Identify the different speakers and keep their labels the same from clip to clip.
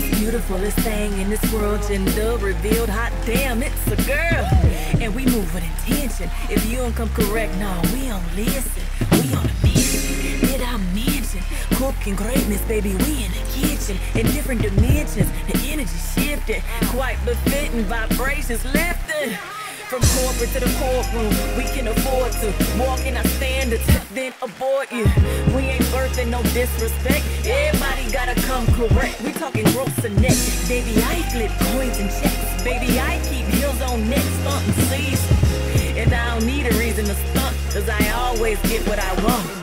Speaker 1: most beautifulest thing in this world, gender revealed. Hot damn, it's a girl. And we move with intention. If you don't come correct, nah, we don't listen. We on a mission. Did I mention? Cooking greatness, baby, we in the kitchen. In different dimensions, the energy shifted. Quite befitting, vibrations lifted. From corporate to the courtroom, we can afford to walk in our standards, then abort you. We ain't birthing no disrespect. Everybody gotta come correct. We talking gross and net. Baby, I flip coins and checks. Baby, I keep heels on neck, stunting season. And I don't need a reason to stunt, cause I always get what I want.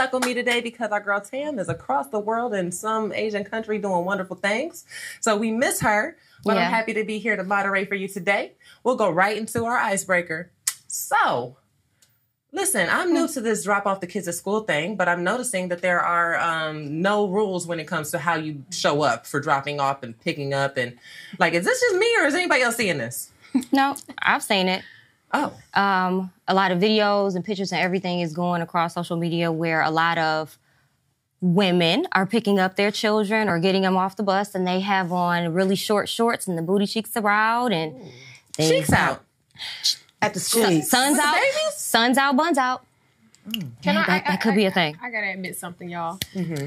Speaker 2: Stuck with me today because our girl Tam is across the world in some Asian country doing wonderful things. So we miss her, but
Speaker 3: Yeah.
Speaker 2: I'm happy to be here to moderate for you today. We'll go right into our icebreaker. So, listen, I'm new to this drop off the kids at school thing, but I'm noticing that there are um, no rules when it comes to how you show up for dropping off and picking up. And like, is this just me or is anybody else seeing this?
Speaker 3: No, I've seen it.
Speaker 2: Oh,
Speaker 3: Um, a lot of videos and pictures and everything is going across social media where a lot of women are picking up their children or getting them off the bus and they have on really short shorts and the booty cheeks are out and they
Speaker 2: cheeks out.
Speaker 4: At the school.
Speaker 3: Sun's
Speaker 2: With the
Speaker 3: out,
Speaker 2: babies?
Speaker 3: sun's out, buns out.
Speaker 5: Can
Speaker 3: Yeah,
Speaker 5: I,
Speaker 3: that-
Speaker 5: I-
Speaker 3: that could
Speaker 5: I-
Speaker 3: be a thing.
Speaker 5: I, gotta admit something, y'all.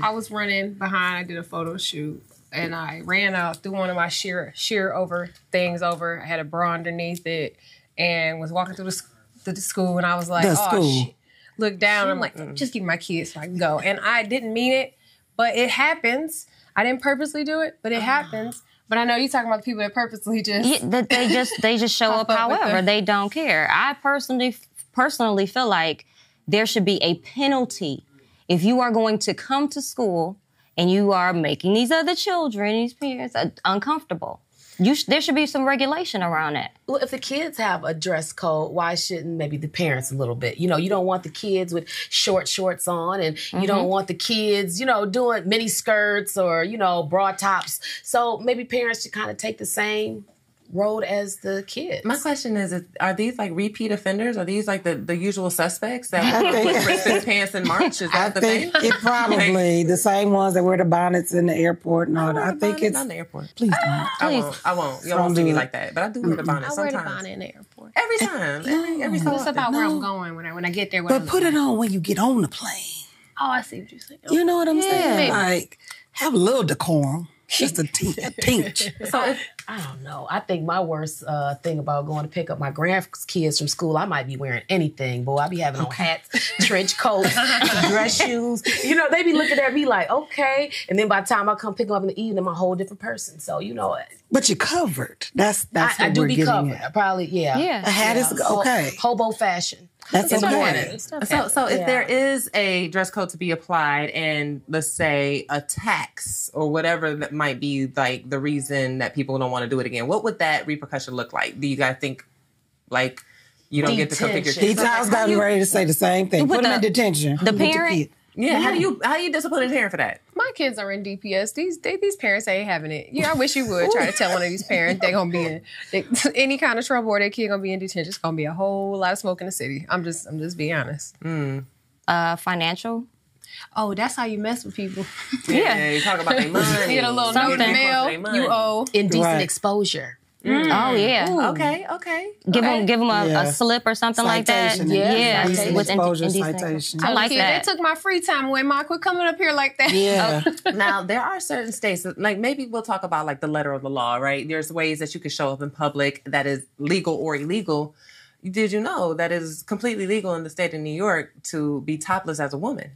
Speaker 5: I was running behind. I did a photo shoot, and I ran out through one of my sheer sheer over things over. I had a bra underneath it, and was walking through the, s- the school, and I was like,
Speaker 4: The
Speaker 5: "Oh
Speaker 4: school.
Speaker 5: shit!" Look down. I'm like, "Just give my kids so I can go." And I didn't mean it, but it happens. I didn't purposely do it, but it happens. But I know you're talking about the people that purposely just.
Speaker 3: Yeah, that they just they just show up
Speaker 5: up
Speaker 3: however they don't care. I personally personally feel like there should be a penalty if you are going to come to school and you are making these other children, these parents uh, uncomfortable. You sh- there should be some regulation around it.
Speaker 4: Well, if the kids have a dress code, why shouldn't maybe the parents a little bit? You know, you don't want the kids with short shorts on, and you
Speaker 2: Mm-hmm.
Speaker 4: don't want the kids, you know, doing mini skirts or you know broad tops. So maybe parents should kind of take the same road as the kids.
Speaker 2: My question is: is- Are these like repeat offenders? Are these like the, the usual suspects that
Speaker 6: I think-
Speaker 2: Christmas pants in March? Is
Speaker 6: I
Speaker 2: that the
Speaker 6: think
Speaker 2: thing?
Speaker 6: it probably the same ones that wear the bonnets in the airport and all that. I think it's
Speaker 2: not in the airport.
Speaker 6: please don't.
Speaker 2: Ah, I
Speaker 3: Please.
Speaker 2: won't. I won't. You
Speaker 6: Don't
Speaker 2: don't see
Speaker 6: do
Speaker 2: me
Speaker 6: it.
Speaker 2: like that, but I do wear the bonnet
Speaker 5: I wear
Speaker 2: sometimes.
Speaker 5: the bonnet in the airport.
Speaker 2: Every time. Every, every so
Speaker 5: It's
Speaker 2: often.
Speaker 5: about where I'm going when I when I get there.
Speaker 6: But
Speaker 5: I'm
Speaker 6: put it on when you get on the plane.
Speaker 5: Oh, I see what you're saying.
Speaker 6: You know what I'm
Speaker 3: Yeah.
Speaker 6: saying? Like have a little decorum, just a, te- a tinge.
Speaker 2: So if
Speaker 4: I don't know. I think my worst uh, thing about going to pick up my grandkids from school, I might be wearing anything. Boy, I be having on hats, trench coats, dress shoes. You know, they be looking at me like, okay. And then by the time I come pick them up in the evening, I'm a whole different person. So you know,
Speaker 6: But you're covered. That's that's
Speaker 4: I, I
Speaker 6: what
Speaker 4: do
Speaker 6: we're
Speaker 4: be
Speaker 6: getting
Speaker 4: covered.
Speaker 6: at.
Speaker 4: I probably, yeah.
Speaker 3: Yeah.
Speaker 6: A hat is
Speaker 4: Ho-
Speaker 6: okay.
Speaker 4: hobo fashion.
Speaker 6: That's
Speaker 4: in the
Speaker 6: okay.
Speaker 2: so so if
Speaker 4: Yeah.
Speaker 2: there is a dress code to be applied, and let's say a tax or whatever that might be like the reason that people don't want to do it again, what would that repercussion look like? Do you guys think like you don't get to come pick your kids?
Speaker 6: He
Speaker 2: up?
Speaker 6: Charles
Speaker 2: Like,
Speaker 6: got
Speaker 2: you-
Speaker 6: ready to say the same thing.
Speaker 3: With
Speaker 6: Put him
Speaker 3: the-
Speaker 6: in detention.
Speaker 3: the parent-
Speaker 2: Yeah, how do you how you discipline a parent for that?
Speaker 5: My kids are in DPS. These they, these parents ain't having it. Yeah, I wish you would try to tell one of these parents they gonna be in they, any kind of trouble or their kid gonna be in detention. It's gonna be a whole lot of smoke in the city. I'm just I'm just being honest.
Speaker 3: Uh, financial.
Speaker 5: Oh, that's how you mess with people.
Speaker 3: Yeah.
Speaker 2: you talk about their money.
Speaker 5: You get a little
Speaker 3: Something.
Speaker 5: note in mail. You owe.
Speaker 4: Indecent
Speaker 6: Right.
Speaker 4: exposure. Mm.
Speaker 3: Oh yeah.
Speaker 2: Okay, okay.
Speaker 3: Give
Speaker 2: okay.
Speaker 3: them give them a,
Speaker 6: Yeah.
Speaker 3: a slip or something like that.
Speaker 4: Yeah.
Speaker 3: yeah.
Speaker 6: Indecent
Speaker 3: With
Speaker 6: exposure
Speaker 3: indecent-
Speaker 6: citation.
Speaker 3: I oh,
Speaker 5: like
Speaker 3: that.
Speaker 5: They took my free time away. Ma, quit coming up here like that.
Speaker 6: Yeah. Oh.
Speaker 2: now there are certain states that, like maybe we'll talk about like the letter of the law right there's ways that you can show up in public that is legal or illegal did you know that it is completely legal in the state of new york to be topless as a woman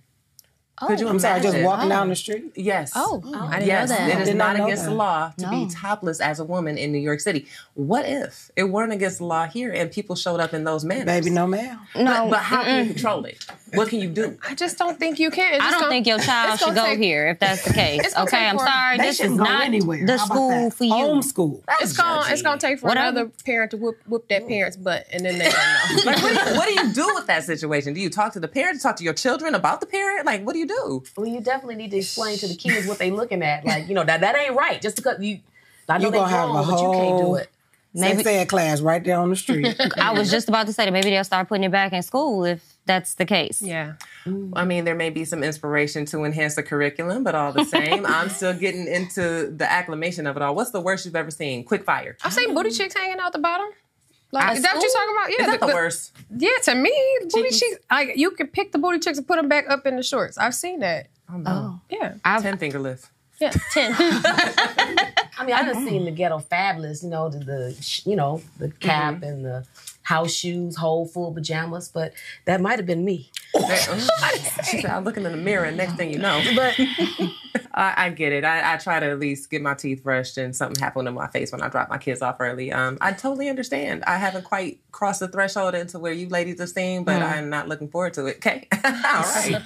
Speaker 2: Could you oh,
Speaker 6: I'm sorry, just
Speaker 2: imagine?
Speaker 6: walking down the oh. street.
Speaker 2: Yes.
Speaker 3: Oh, I didn't
Speaker 2: yes,
Speaker 3: know that.
Speaker 2: it is
Speaker 6: Did not
Speaker 2: not against
Speaker 6: that.
Speaker 2: the law to be topless as a woman in New York City. What if it weren't against the law here and people showed up in those manners?
Speaker 6: Baby, no ma'am.
Speaker 3: No,
Speaker 2: But, but how can you control it? What can you do?
Speaker 5: I just don't think you can. It's
Speaker 3: I
Speaker 5: just
Speaker 3: don't
Speaker 5: gonna-
Speaker 3: think your child should go
Speaker 5: take-
Speaker 3: here if that's the case. Okay, I'm sorry.
Speaker 6: They
Speaker 3: This is
Speaker 6: shouldn't go
Speaker 3: not
Speaker 6: anywhere.
Speaker 3: the school
Speaker 6: that?
Speaker 3: for you.
Speaker 6: Homeschool.
Speaker 5: It's gonna it's gonna take for
Speaker 3: Whatever.
Speaker 5: another parent to whoop whoop that parent's butt, and then they don't know.
Speaker 2: Like, what, do you, what do you do with that situation? Do you talk to the parent? Talk to your children about the parent? Like, what do you do?
Speaker 4: Well, you definitely need to explain to the kids what they looking at. Like, you know, that that ain't right. Just because you, I know
Speaker 6: You
Speaker 4: they
Speaker 6: gonna have
Speaker 4: grown,
Speaker 6: a
Speaker 4: but you can't do
Speaker 6: whole-
Speaker 4: it.
Speaker 3: Maybe-
Speaker 6: Sex ed class right there on the street.
Speaker 3: I was just about to say that maybe they'll start putting it back in school if that's the case.
Speaker 5: yeah, mm.
Speaker 2: I mean, there may be some inspiration to enhance the curriculum, but all the same, I'm still getting into the acclamation of it all. What's the worst you've ever seen? Quick fire.
Speaker 5: I've seen booty chicks hanging out the bottom. Like,
Speaker 2: At
Speaker 5: is that what you're talking about? Yeah,
Speaker 2: Is that the, worst?
Speaker 5: Yeah, to me, booty
Speaker 2: Chickies?
Speaker 5: chicks. Like you can pick the booty chicks and put them back up in the shorts. I've seen that.
Speaker 2: Oh, no.
Speaker 5: Yeah,
Speaker 3: I've
Speaker 2: Ten finger lift.
Speaker 5: yeah.
Speaker 3: ten.
Speaker 4: I mean, I done seen the ghetto fabulous, you know, the, the you know, the cap
Speaker 2: Mm-hmm.
Speaker 4: and the house shoes, whole full pajamas, but that might have been me.
Speaker 2: she said, I'm looking in the mirror, and next thing you know. But I, I get it. I, I try to at least get my teeth brushed, and something happened to my face when I dropped my kids off early. Um, I totally understand. I haven't quite crossed the threshold into where you ladies have seen, but I'm not looking forward to it. Okay. all right.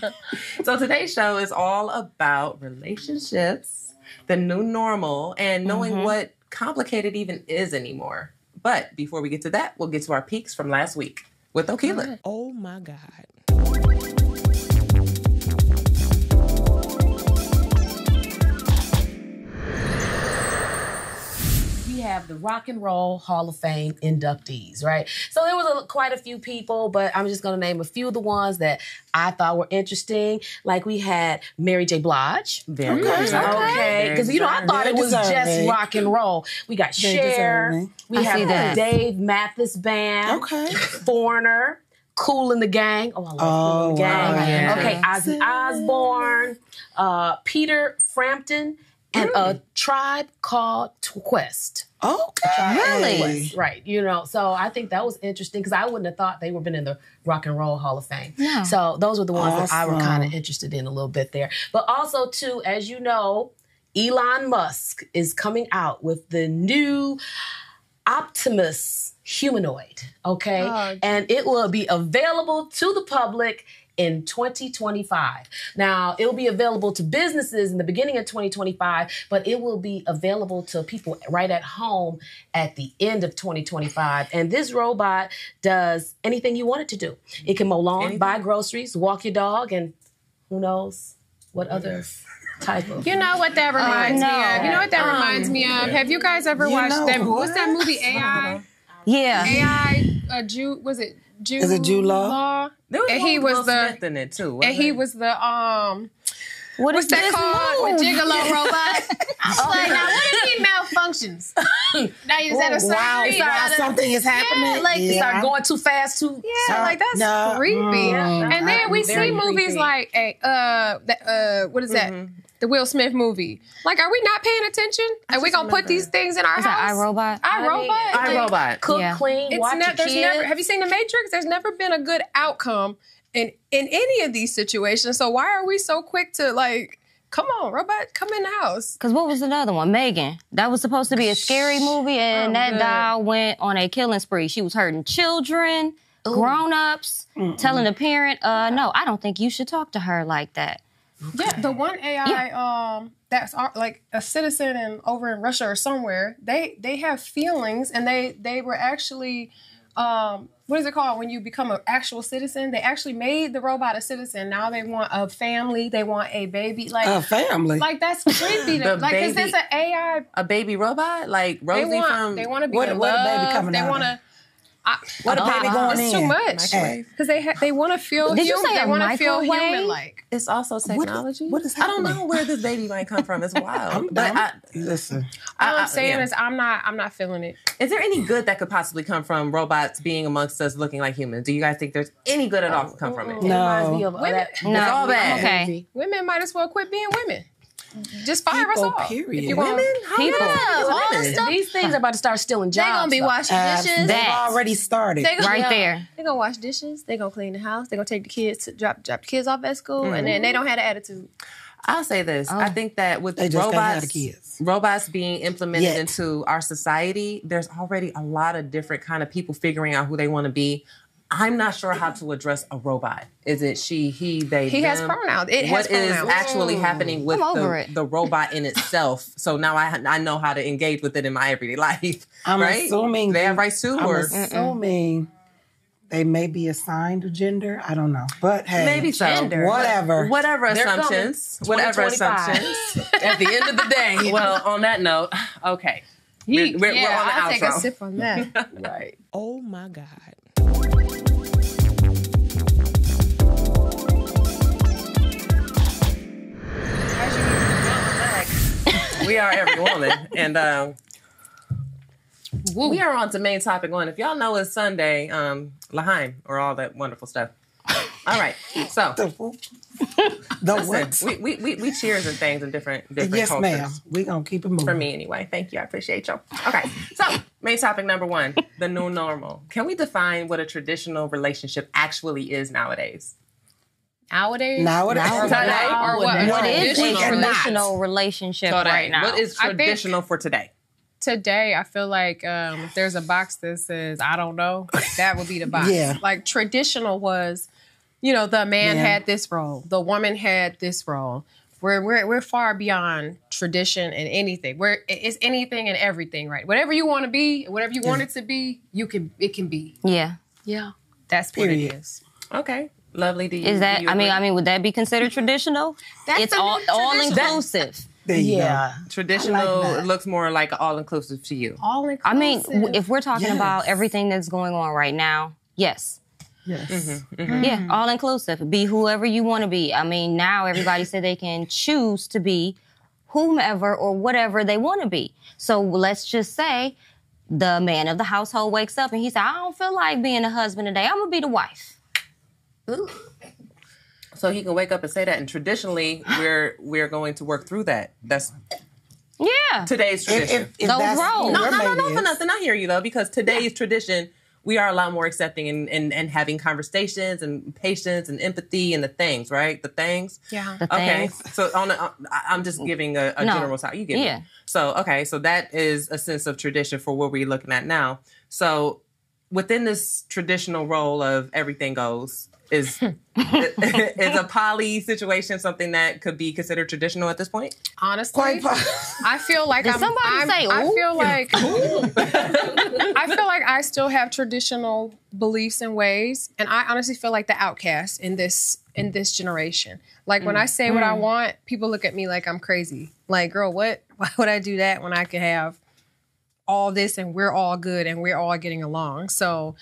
Speaker 2: so today's show is all about relationships, the new normal, and knowing what complicated even is anymore. But before we get to that, we'll get to our peaks from last week with Okila.
Speaker 7: Oh my God.
Speaker 4: Have the Rock and Roll Hall of Fame inductees, right? So there was a, quite a few people, but I'm just going to name a few of the ones that I thought were interesting. Like we had Mary J. Blige.
Speaker 2: Very
Speaker 6: Okay.
Speaker 2: deserving.
Speaker 4: Okay,
Speaker 2: Very
Speaker 4: because you know I thought it was
Speaker 6: Very
Speaker 4: just
Speaker 6: deserving.
Speaker 4: rock and roll. We got
Speaker 6: Very
Speaker 4: Cher,
Speaker 6: deserving.
Speaker 4: we
Speaker 3: I
Speaker 4: have
Speaker 3: see that.
Speaker 4: Dave Matthews Band,
Speaker 6: Okay.
Speaker 4: Foreigner, Kool & the Gang. Oh, I love Kool
Speaker 6: Oh,
Speaker 4: in the Gang.
Speaker 6: wow.
Speaker 2: Yeah.
Speaker 4: Okay, Ozzy Osbourne, uh, Peter Frampton, and a tribe called Quest.
Speaker 6: Okay.
Speaker 3: Really?
Speaker 4: Right. You know, so I think that was interesting because I wouldn't have thought they would have been in the Rock and Roll Hall of Fame.
Speaker 3: No.
Speaker 4: So those were the ones that I were kind of interested in a little bit there. But also, too, as you know, Elon Musk is coming out with the new Optimus humanoid. Okay.
Speaker 5: Oh,
Speaker 4: and it will be available to the public in 2025. Now, it will be available to businesses in the beginning of 2025, but it will be available to people right at home at the end of 2025. And this robot does anything you want it to do. It can mow lawn,
Speaker 2: Anything?
Speaker 4: buy groceries, walk your dog, and who knows what other type of.
Speaker 5: You know what that reminds me
Speaker 3: no.
Speaker 5: of? You know what that
Speaker 4: Um,
Speaker 5: reminds me of? Have you guys ever
Speaker 6: You
Speaker 5: watched that?
Speaker 6: what?
Speaker 5: What's that movie? AI.
Speaker 3: Yeah.
Speaker 5: AI. Uh, Jude. Was it Jude?
Speaker 6: Is it Jude Law?
Speaker 2: There was
Speaker 5: And he was the-
Speaker 2: Smith in it too.
Speaker 5: And
Speaker 2: wasn't
Speaker 5: he
Speaker 2: it?
Speaker 5: was the um.
Speaker 3: What
Speaker 5: What's
Speaker 3: is
Speaker 5: that
Speaker 3: this
Speaker 5: called?
Speaker 3: move?
Speaker 5: The gigolo robot. I was like, now what if he malfunctions? now he's at a surgery.
Speaker 6: Wow,
Speaker 5: you
Speaker 6: wow, something is happening.
Speaker 5: Yeah, like
Speaker 4: You start going too fast, too.
Speaker 5: Yeah, like that's
Speaker 6: No,
Speaker 5: creepy.
Speaker 6: mm,
Speaker 5: and then we see movies
Speaker 4: creepy.
Speaker 5: like a uh, uh, what is that? The Will Smith movie. Like, are we not paying attention? Are we gonna put these things in our
Speaker 3: Is that
Speaker 5: house?
Speaker 3: iRobot?
Speaker 4: I mean,
Speaker 5: iRobot.
Speaker 2: I
Speaker 5: Like,
Speaker 2: Robot.
Speaker 4: Cook,
Speaker 3: Yeah.
Speaker 4: clean,
Speaker 5: It's
Speaker 4: watch
Speaker 5: ne-
Speaker 4: your
Speaker 5: there's
Speaker 4: kids.
Speaker 5: never. Have you seen the Matrix? There's never been a good outcome in in any of these situations. So why are we so quick to like? Come on, robot, come in the house.
Speaker 3: Because what was another one? M3GAN. That was supposed to be a scary movie, and
Speaker 5: Oh,
Speaker 3: that
Speaker 5: good.
Speaker 3: doll went on a killing spree. She was hurting children, grown ups, telling the parent, uh, no, I don't think you should talk to her like that.
Speaker 5: Yeah, the one AI um that's uh, like a citizen in over in Russia or somewhere. They they have feelings and they they were actually um what is it called when you become an actual citizen? They actually made the robot a citizen. Now they want a family. They want a baby. Like
Speaker 6: A family.
Speaker 5: like that's creepy. to,
Speaker 2: The
Speaker 5: like because
Speaker 2: baby-
Speaker 5: it's an AI.
Speaker 2: A baby robot like
Speaker 5: They
Speaker 2: Rosie
Speaker 5: want
Speaker 2: from
Speaker 5: they want to be
Speaker 6: What-
Speaker 5: in
Speaker 6: what the baby coming
Speaker 5: They
Speaker 6: out
Speaker 5: want to.
Speaker 6: what a baby going
Speaker 5: It's
Speaker 6: in?
Speaker 5: too much
Speaker 6: Hey.
Speaker 5: because they ha- they want to feel.
Speaker 3: Did you say
Speaker 5: they want to feel human like?
Speaker 2: It's also technology.
Speaker 6: what is
Speaker 2: I don't know where this baby might come from. It's wild.
Speaker 6: I'm,
Speaker 2: but
Speaker 6: I'm-
Speaker 2: I,
Speaker 6: listen.
Speaker 2: I-
Speaker 5: All
Speaker 2: I-
Speaker 5: I'm saying
Speaker 2: yeah.
Speaker 5: is I'm not I'm not feeling it.
Speaker 2: Is there any good that could possibly come from robots being amongst us looking like humans? Do you guys think there's any good at all can come from it?
Speaker 4: It reminds me
Speaker 6: No.
Speaker 4: of uh,
Speaker 5: Women-
Speaker 4: that.
Speaker 3: No,
Speaker 2: all bad.
Speaker 3: Okay.
Speaker 5: Women might as well quit being women. Just fire
Speaker 6: People,
Speaker 5: us off.
Speaker 6: period.
Speaker 5: If you want,
Speaker 2: Women? How
Speaker 3: People.
Speaker 2: yeah,
Speaker 3: All
Speaker 2: women.
Speaker 3: the stuff-
Speaker 4: These things are about to start stealing jobs.
Speaker 5: They're gonna be washing
Speaker 6: As
Speaker 5: dishes.
Speaker 6: they've
Speaker 3: That.
Speaker 6: already started.
Speaker 5: They gonna,
Speaker 3: Right uh, there.
Speaker 5: They're gonna wash dishes. They're gonna clean the house. They're gonna take the kids to drop drop the kids off at school, and then they mm-hmm. don't have the attitude.
Speaker 2: I'll say this. I oh. think that with
Speaker 6: They just can't have
Speaker 2: robots,
Speaker 6: the
Speaker 2: robots being implemented
Speaker 6: Yet.
Speaker 2: into our society, there's already a lot of different kind of people figuring out who they want to be. I'm not sure how to address a robot. Is it she, he, they?
Speaker 5: He has
Speaker 2: them?
Speaker 5: pronouns. It has
Speaker 2: What is
Speaker 5: pronouns.
Speaker 2: actually happening with the, the robot in itself? So now I I know how to engage with it in my everyday life.
Speaker 6: I'm
Speaker 2: right?
Speaker 6: assuming
Speaker 2: they have
Speaker 6: you-
Speaker 2: rights too,
Speaker 6: I'm
Speaker 2: or
Speaker 6: assuming they may be assigned a gender. I don't know, but hey,
Speaker 2: maybe so.
Speaker 5: Gender.
Speaker 6: Whatever.
Speaker 2: Whatever assumptions, whatever assumptions.
Speaker 4: At the end of the day.
Speaker 2: well, on that note, okay, we're, we're,
Speaker 5: yeah,
Speaker 2: we're on the
Speaker 5: I'll
Speaker 2: outro.
Speaker 5: take a sip on that.
Speaker 4: right.
Speaker 7: Oh my God.
Speaker 2: We are every woman, and um, we are on to main topic one. If y'all know it's Sunday, um, L'chaim or all that wonderful stuff. All right, so
Speaker 6: the, the what?
Speaker 2: listen, we, we, we, we cheers and things in different different
Speaker 6: Yes,
Speaker 2: cultures.
Speaker 6: ma'am. We gonna keep it moving.
Speaker 2: For me, anyway. Thank you. I appreciate y'all. Okay, so main topic number one: the new normal. Can we define what a traditional relationship actually is nowadays?
Speaker 5: Nowadays,
Speaker 6: Nowadays.
Speaker 5: or what?
Speaker 2: Today.
Speaker 5: Or what?
Speaker 3: What is a traditional relationship right now?
Speaker 2: What is
Speaker 5: I think-
Speaker 2: traditional for today?
Speaker 5: today I feel like um, if there's a box that says I don't know, that would be the box.
Speaker 6: Yeah.
Speaker 5: Like traditional was, you know, the man
Speaker 6: Yeah.
Speaker 5: had this role, the woman had this role. We're we're we're far beyond tradition and anything. We're it's anything and everything, right? Whatever you want to be, whatever you want it to be, you can it can be.
Speaker 3: yeah.
Speaker 4: Yeah.
Speaker 5: That's what
Speaker 6: Period.
Speaker 5: it is.
Speaker 2: Okay, lovely. Do you,
Speaker 3: Is that?
Speaker 2: you
Speaker 3: I mean. I mean, would that be considered traditional?
Speaker 5: That's
Speaker 3: it's all all inclusive.
Speaker 6: There you
Speaker 4: Yeah.
Speaker 2: traditional
Speaker 6: like that.
Speaker 2: looks more like all inclusive to you.
Speaker 5: All inclusive.
Speaker 3: I mean, w- if we're talking
Speaker 6: Yes.
Speaker 3: about everything that's going on right now, yes.
Speaker 6: Yes. Mm-hmm, mm-hmm.
Speaker 3: Yeah, all inclusive. Be whoever you want to be. I mean, now everybody said they can choose to be whomever or whatever they want to be. So let's just say the man of the household wakes up and he said, I don't feel like being a husband today. I'm going to be the wife.
Speaker 2: So he can wake up and say that. And traditionally, we're we're going to work through that. That's
Speaker 3: Yeah.
Speaker 2: today's tradition.
Speaker 6: if, if
Speaker 3: Those
Speaker 6: that's
Speaker 3: roles.
Speaker 2: no,
Speaker 6: your
Speaker 2: no, no, no, for nothing. I hear you though, because today's tradition, we are a lot more accepting and, and, and having conversations and patience and empathy and the things, right? The things.
Speaker 5: yeah.
Speaker 3: The
Speaker 2: Okay,
Speaker 3: things.
Speaker 2: so on, a, I- I'm just giving a, a
Speaker 3: No.
Speaker 2: general side. You get
Speaker 3: Yeah.
Speaker 2: me. So okay, so that is a sense of tradition for what we're looking at now. So within this traditional role of everything goes, is is a poly situation something that could be considered traditional at this point?
Speaker 5: Honestly,
Speaker 6: quite possible.
Speaker 5: I feel like
Speaker 3: Did
Speaker 5: I'm,
Speaker 3: somebody
Speaker 5: I'm-
Speaker 3: say,
Speaker 5: I feel like I feel like I still have traditional beliefs and ways, and I honestly feel like the outcast in this in this generation. Like when I say what I want, people look at me like I'm crazy. Like, girl, what? Why would I do that when I could have all this and we're all good and we're all getting along? So,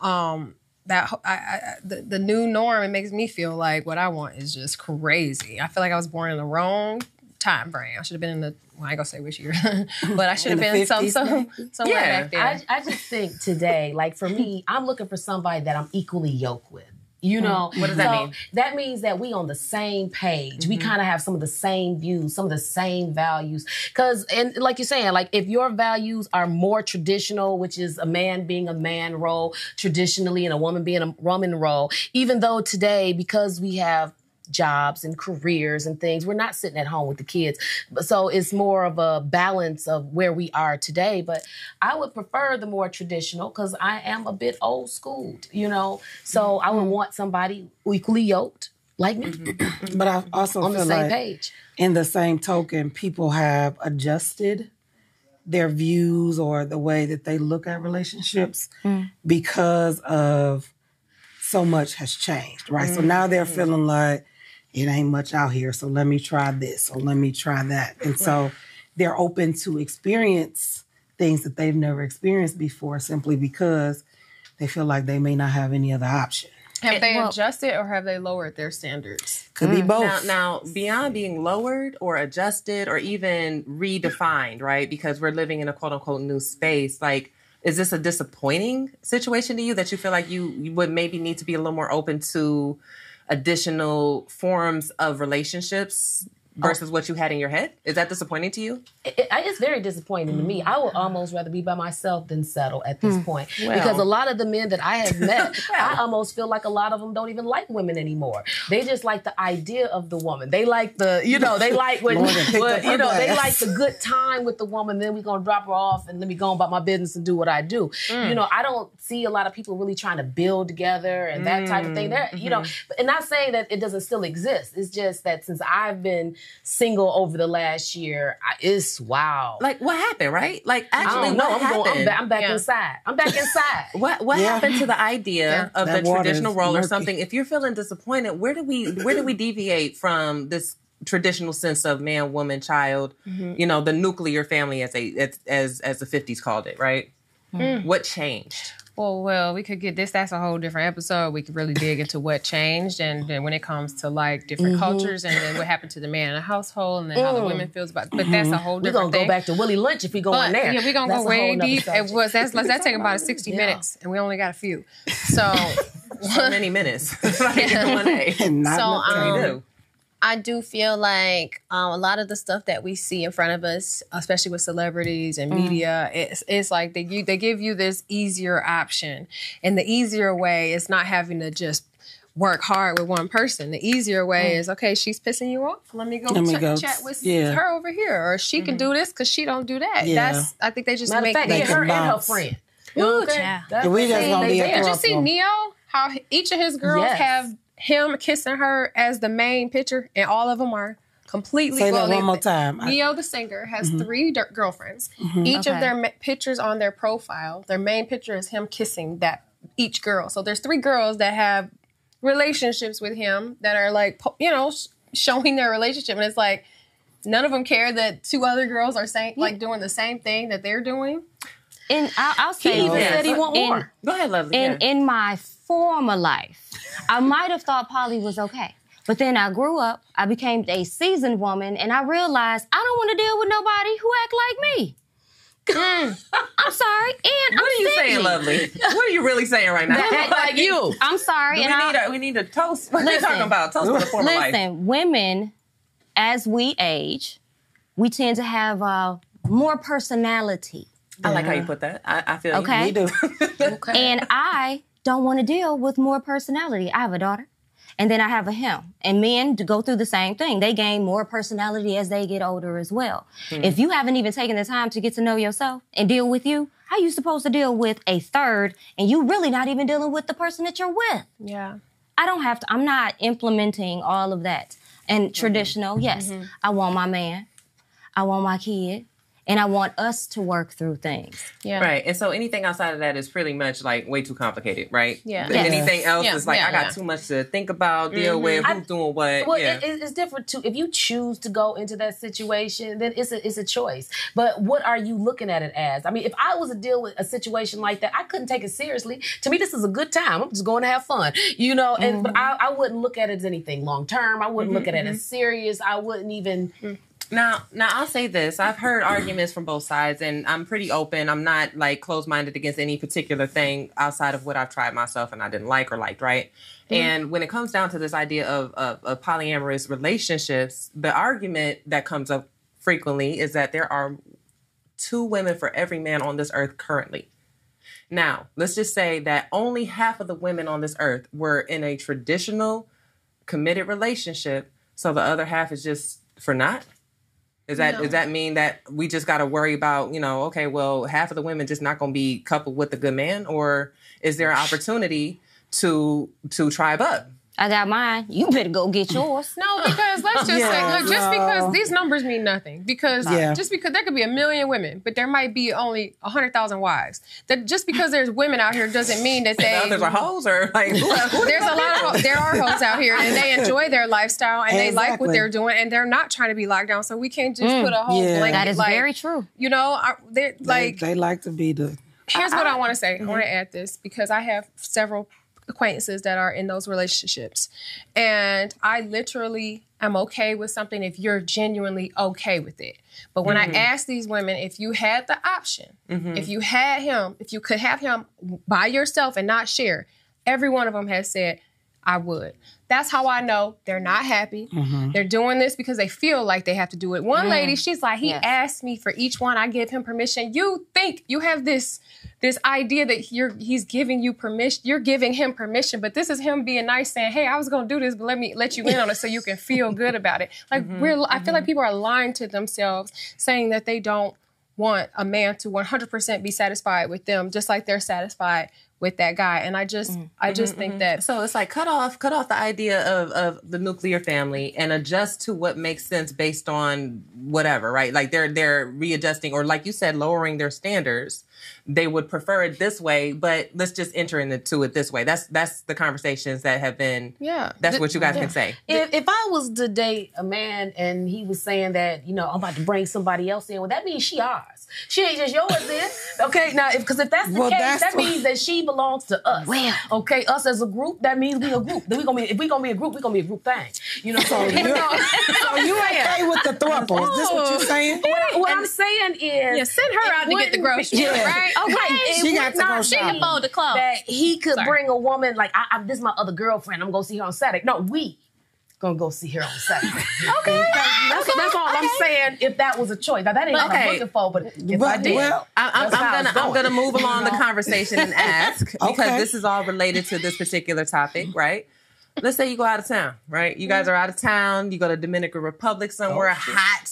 Speaker 5: um, that I, I, the, the new norm it makes me feel like what I want is just crazy. I feel like I was born in the wrong time frame. I should have been in the well, I ain't gonna say which year, but I should have
Speaker 6: In the
Speaker 5: been some some somewhere
Speaker 2: Yeah.
Speaker 5: back there.
Speaker 4: I, I just think today, like for me, I'm looking for somebody that I'm equally yoked with. You mm. know,
Speaker 2: What does that mean?
Speaker 4: That means that we on the same page. We mm-hmm. kind of have some of the same views, some of the same values. Cause, and like you're saying, like if your values are more traditional, which is a man being a man role traditionally and a woman being a woman role, even though today, because we have jobs and careers and things. We're not sitting at home with the kids. So it's more of a balance of where we are today. But I would prefer the more traditional because I am a bit old schooled, you know. So I would mm-hmm. want somebody equally yoked like me mm-hmm. Mm-hmm.
Speaker 6: But I also
Speaker 4: on the
Speaker 6: feel
Speaker 4: same
Speaker 6: like
Speaker 4: page.
Speaker 6: in the same token, people have adjusted their views or the way that they look at relationships mm. because of so much has changed, right? So mm. now they're mm. feeling like it ain't much out here, so let me try this or let me try that. And so they're open to experience things that they've never experienced before simply because they feel like they may not have any other option.
Speaker 5: have they
Speaker 3: well-
Speaker 5: adjusted or have they lowered their standards?
Speaker 6: Could be mm. both.
Speaker 2: Now, now, beyond being lowered or adjusted or even redefined, right? Because we're living in a quote unquote new space. Like, is this a disappointing situation to you that you feel like you, you would maybe need to be a little more open to additional forms of relationships Oh. versus what you had in your head? Is that disappointing to you?
Speaker 4: it, it- it's very disappointing to me. Mm. I would almost rather be by myself than settle at this mm. point because a lot of the men that I have met, I almost feel like a lot of them don't even like women anymore. They just like the idea of the woman. They like the, you know, they like when,
Speaker 6: Lord, they picked
Speaker 4: when- you know, they like the good time with the woman. Then we're gonna drop her off and let me go about my business and do what I do. You mm. know, I don't see a lot of people really trying to build together and that type of thing. There, you know, mm-hmm. and not saying that it doesn't still exist. It's just that since I've been single over the last year, I, it's wow.
Speaker 2: Like what happened, right? Like actually,
Speaker 4: don't know.
Speaker 2: what
Speaker 4: I'm going. I'm
Speaker 2: happened?
Speaker 4: back, I'm back
Speaker 5: Yeah.
Speaker 4: inside. I'm back inside.
Speaker 2: What what
Speaker 6: Yeah.
Speaker 2: happened to the idea of
Speaker 6: That
Speaker 2: the traditional
Speaker 6: is
Speaker 2: role or something? If you're feeling disappointed, where do we where do we deviate from this traditional sense of man, woman, child? Mm-hmm. You know, the nuclear family, as they as as, as the '50s called it, right? Mm. What changed?
Speaker 5: Well, well, we could get this. That's a whole different episode. We could really dig into what changed, and then when it comes to like different cultures, and then what happened to the man in the household, and then how the women feels about. But that's a whole different.
Speaker 4: We're gonna
Speaker 5: thing.
Speaker 4: go back to Willie Lynch if we go
Speaker 5: But
Speaker 4: in there.
Speaker 5: yeah, we're gonna
Speaker 4: That's
Speaker 5: go way deep. It was that's that's taking about sixty
Speaker 4: Yeah.
Speaker 5: minutes, and we only got a few. So
Speaker 2: So many minutes. like in one day.
Speaker 6: Not
Speaker 8: So,
Speaker 6: enough time.
Speaker 8: um,
Speaker 2: We do.
Speaker 8: I do feel like um, a lot of the stuff that we see in front of us,
Speaker 5: especially with celebrities
Speaker 4: Mm.
Speaker 5: and media, it's, it's like they you, they give you this easier option, and the easier way is not having to just work hard with one person. The easier way
Speaker 4: Mm.
Speaker 5: is okay. She's pissing you off. Let me go,
Speaker 6: Let me
Speaker 5: ch-
Speaker 6: go,
Speaker 5: chat with
Speaker 6: yeah.
Speaker 5: her over here, or she can do this because she don't do that.
Speaker 6: Yeah.
Speaker 5: That's I think they just
Speaker 4: Matter
Speaker 5: make
Speaker 4: fact,
Speaker 6: They
Speaker 4: yeah,
Speaker 6: can
Speaker 4: her and her friend.
Speaker 8: Ooh,
Speaker 4: Okay.
Speaker 8: child.
Speaker 4: That's
Speaker 6: We just gonna
Speaker 4: they
Speaker 6: be a
Speaker 4: did.
Speaker 5: Did you see
Speaker 6: problem.
Speaker 5: Ne-Yo? How each of his girls
Speaker 4: Yes.
Speaker 5: have him kissing her as the main picture, and all of them are completely.
Speaker 6: Say that
Speaker 5: well, they-
Speaker 6: one more time. I-
Speaker 5: Ne-Yo, the singer, has
Speaker 6: Mm-hmm.
Speaker 5: three dir- girlfriends. Each
Speaker 3: Okay.
Speaker 5: of their ma- pictures on their profile, their main picture is him kissing that each girl. So there's three girls that have relationships with him that are like, you know, sh- showing their relationship, and it's like none of them care that two other girls are saying like doing the same thing that they're doing.
Speaker 3: And I'll, I'll say
Speaker 4: He even
Speaker 3: this.
Speaker 4: said he want
Speaker 3: In-
Speaker 4: more.
Speaker 2: Go ahead, lovely.
Speaker 3: in
Speaker 2: yeah.
Speaker 3: in my former life, I might have thought poly was okay. But then I grew up, I became a seasoned woman, and I realized I don't want to deal with nobody who act like me. I'm sorry, and
Speaker 2: what are you saying, lovely? What are you really saying right now?
Speaker 4: Act like you.
Speaker 3: I'm sorry,
Speaker 2: we need a we need a toast. What are you talking about? Toast for the former life.
Speaker 3: Listen, women, as we age, we tend to have uh, more personality.
Speaker 2: I like how you put that. I, I feel you.
Speaker 3: Okay.
Speaker 6: We do.
Speaker 3: And I don't want to deal with more personality. I have a daughter. And then I have a him. And men go through the same thing. They gain more personality as they get older as well. Hmm. If you haven't even taken the time to get to know yourself and deal with you, how you supposed to deal with a third and you really not even dealing with the person that you're with?
Speaker 5: Yeah.
Speaker 3: I don't have to, I'm not implementing all of that. And mm-hmm. traditional, yes, mm-hmm. I want my man, I want my kid, and I want us to work through things.
Speaker 5: Yeah.
Speaker 2: Right. And so anything outside of that is pretty much like way too complicated, right?
Speaker 5: Yeah.
Speaker 3: Yes.
Speaker 2: Anything else
Speaker 5: Yeah,
Speaker 2: is like
Speaker 5: yeah,
Speaker 2: I got
Speaker 5: yeah.
Speaker 2: too much to think about, deal mm-hmm. with, who's
Speaker 4: I-
Speaker 2: doing what.
Speaker 4: Well,
Speaker 2: yeah.
Speaker 4: it, it- it's different too. If you choose to go into that situation, then it's a it's a choice. But what are you looking at it as? I mean, if I was to deal with a situation like that, I couldn't take it seriously. To me, this is a good time. I'm just going to have fun, you know. And but mm-hmm. I, I wouldn't look at it as anything long term. I wouldn't look at it as mm-hmm. serious. I wouldn't even.
Speaker 2: Now, now I'll say this: I've heard arguments from both sides, and I'm pretty open. I'm not like closed-minded against any particular thing outside of what I've tried myself and I didn't like or liked, right? Mm-hmm. And when it comes down to this idea of, of, of polyamorous relationships, the argument that comes up frequently is that there are two women for every man on this earth currently. Now, let's just say that only half of the women on this earth were in a traditional committed relationship, so the other half is just for not. Is that does that mean that we just got to worry about you know okay well half of the women just not going to be coupled with a good man or is there an opportunity to to tribe up?
Speaker 3: I got mine. You better go get yours.
Speaker 5: No, because let's just
Speaker 6: Yeah,
Speaker 5: say, look, just
Speaker 6: no.
Speaker 5: because these numbers mean nothing. Because
Speaker 6: Yeah.
Speaker 5: just because there could be a million women, but there might be only a hundred thousand wives. That just because there's women out here doesn't mean that
Speaker 2: The
Speaker 5: they.
Speaker 2: others are hoes or like who, who
Speaker 5: There's a lot of there are hoes out here and they enjoy their lifestyle and they like what they're doing and they're not trying to be locked down. So we can't just mm. put a whole
Speaker 6: yeah.
Speaker 5: blanket.
Speaker 3: That is
Speaker 5: like,
Speaker 3: very true.
Speaker 5: You know, I, they're
Speaker 6: They,
Speaker 5: like
Speaker 6: they like to be the.
Speaker 5: here's what I want to say. I want to mm-hmm. add this because I have several acquaintances that are in those relationships. And I literally am okay with something if you're genuinely okay with it. But when I mm-hmm. ask these women, if you had the option, mm-hmm. if you had him, if you could have him by yourself and not share, every one of them has said, I would. That's how I know they're not happy.
Speaker 6: Mm-hmm.
Speaker 5: They're doing this because they feel like they have to do it. One mm. lady, she's like, he
Speaker 3: Yes.
Speaker 5: asked me for each one. I give him permission. You think you have this this idea that you're he's giving you permission. You're giving him permission, but this is him being nice, saying, "Hey, I was gonna do this, but let me let you in on it so you can feel good about it." Like mm-hmm. we're, I feel like mm-hmm. people are lying to themselves, saying that they don't want a man to 100% be satisfied with them, just like they're satisfied with that guy. And I just, mm-hmm. I just think mm-hmm. that
Speaker 2: So it's like cut off, cut off the idea of of the nuclear family and adjust to what makes sense based on whatever, right? Like they're they're readjusting or like you said, lowering their standards. They would prefer it this way, but let's just enter into it this way. That's that's the conversations that have been.
Speaker 5: Yeah.
Speaker 2: that's what you guys can say.
Speaker 4: If, if I was to date a man and he was saying that, you know, I'm about to bring somebody else in, well, that means she ours. She ain't just yours then. Okay, now, if because if, that's the
Speaker 6: Well,
Speaker 4: case,
Speaker 6: that's
Speaker 4: that
Speaker 6: what-
Speaker 4: means that she belongs to us.
Speaker 3: Well.
Speaker 4: Okay, us as a group, that means we a group. Then we gonna be, if we gonna be a group, we gonna be a group thing. You know, so, you know,
Speaker 6: So you okay with the throuple? Is this what you're oh. saying?
Speaker 4: what, I, what I'm saying is,
Speaker 5: yeah, send her out to get the groceries,
Speaker 6: Yeah.
Speaker 5: right?
Speaker 4: Okay, oh,
Speaker 6: She
Speaker 4: it
Speaker 6: got to go
Speaker 4: not
Speaker 6: shopping.
Speaker 4: be
Speaker 6: She can
Speaker 8: fold the clothes.
Speaker 4: That he could
Speaker 5: Sorry.
Speaker 4: bring a woman like I, I, this is my other girlfriend. I'm gonna see her on Saturday. No, we gonna go see her on Saturday. okay, that's, that's all I'm saying. If that was a choice, now that ain't what I'm
Speaker 2: Okay.
Speaker 4: looking for. But if I did,
Speaker 6: well,
Speaker 2: I, I'm, I'm gonna
Speaker 4: it's
Speaker 2: I'm
Speaker 4: going.
Speaker 2: gonna move along the conversation and ask because this is all related to this particular topic, right? Let's say you go out of town, right? You guys are out of town. You go to Dominican Republic somewhere oh, hot.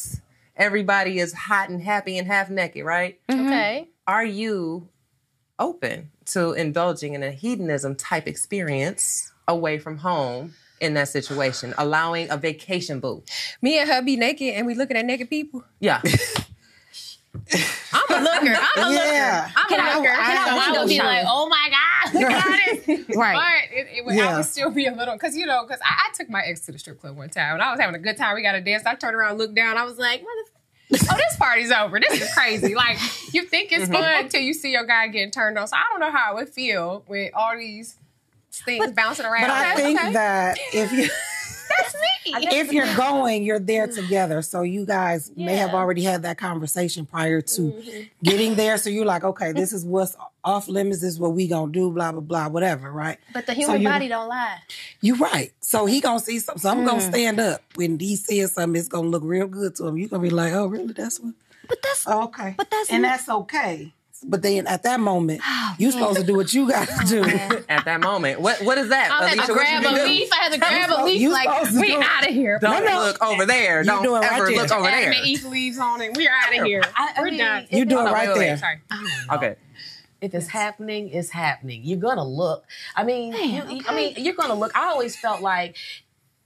Speaker 2: Everybody is hot and happy and half naked, right? Mm-hmm.
Speaker 8: Okay.
Speaker 2: Are you open to indulging in a hedonism type experience away from home in that situation, allowing a vacation boo?
Speaker 5: Me and her be naked and we looking at naked people.
Speaker 2: Yeah.
Speaker 8: I'm a looker. I'm a
Speaker 6: Yeah.
Speaker 8: looker. I'm
Speaker 3: Can I-
Speaker 8: a looker.
Speaker 3: can I
Speaker 8: I
Speaker 3: window
Speaker 8: would be like, oh my God, look at this.
Speaker 3: Right.
Speaker 5: But it, it would, I would still be a little, because, you know, because I, I took my ex to the strip club one time and I was having a good time. We got to dance. I turned around, looked down. I was like, Mother- oh, this party's over. This is crazy. Like, you think it's mm-hmm. fun until you see your guy getting turned on. So I don't know how it would feel with all these things bouncing around.
Speaker 6: but I
Speaker 5: Okay,
Speaker 6: think
Speaker 5: okay.
Speaker 6: that if you. if you're going, you're there together. So you guys may have already had that conversation prior to
Speaker 5: Mm-hmm.
Speaker 6: getting there. So you're like, okay, this is what's off limits. This is what we gonna do. Blah blah blah. Whatever. Right.
Speaker 8: But the
Speaker 6: So
Speaker 8: human
Speaker 6: you-
Speaker 8: body don't lie.
Speaker 6: You're right. So he gonna see something. So I'm gonna stand up when he sees something. It's gonna look real good to him. You're gonna be like, oh really? That's what.
Speaker 3: But that's
Speaker 6: Okay.
Speaker 3: But that's
Speaker 6: and that's okay. But then at that moment,
Speaker 3: Oh,
Speaker 6: you supposed to do what you gotta oh, do.
Speaker 2: At that moment, what what is that?
Speaker 8: I had
Speaker 2: Alicia,
Speaker 8: to
Speaker 2: what
Speaker 8: grab
Speaker 2: you
Speaker 8: a leaf. I had to grab a leaf.
Speaker 6: You
Speaker 8: Like,
Speaker 5: we
Speaker 6: do-
Speaker 5: out of here.
Speaker 2: Don't
Speaker 6: No, no.
Speaker 2: look over there.
Speaker 6: You
Speaker 2: Don't
Speaker 6: do it right
Speaker 2: ever
Speaker 6: there.
Speaker 2: look over
Speaker 5: Adam
Speaker 2: there.
Speaker 5: and Eve leaves on and we're out of here.
Speaker 4: I, I
Speaker 5: We're
Speaker 4: mean,
Speaker 5: done.
Speaker 6: You do it
Speaker 2: Hold on,
Speaker 6: right
Speaker 2: wait, wait,
Speaker 6: there.
Speaker 5: Sorry.
Speaker 2: Okay.
Speaker 4: if it's happening, it's happening. You're gonna look. I mean, you, I mean, you're gonna look. I always felt like.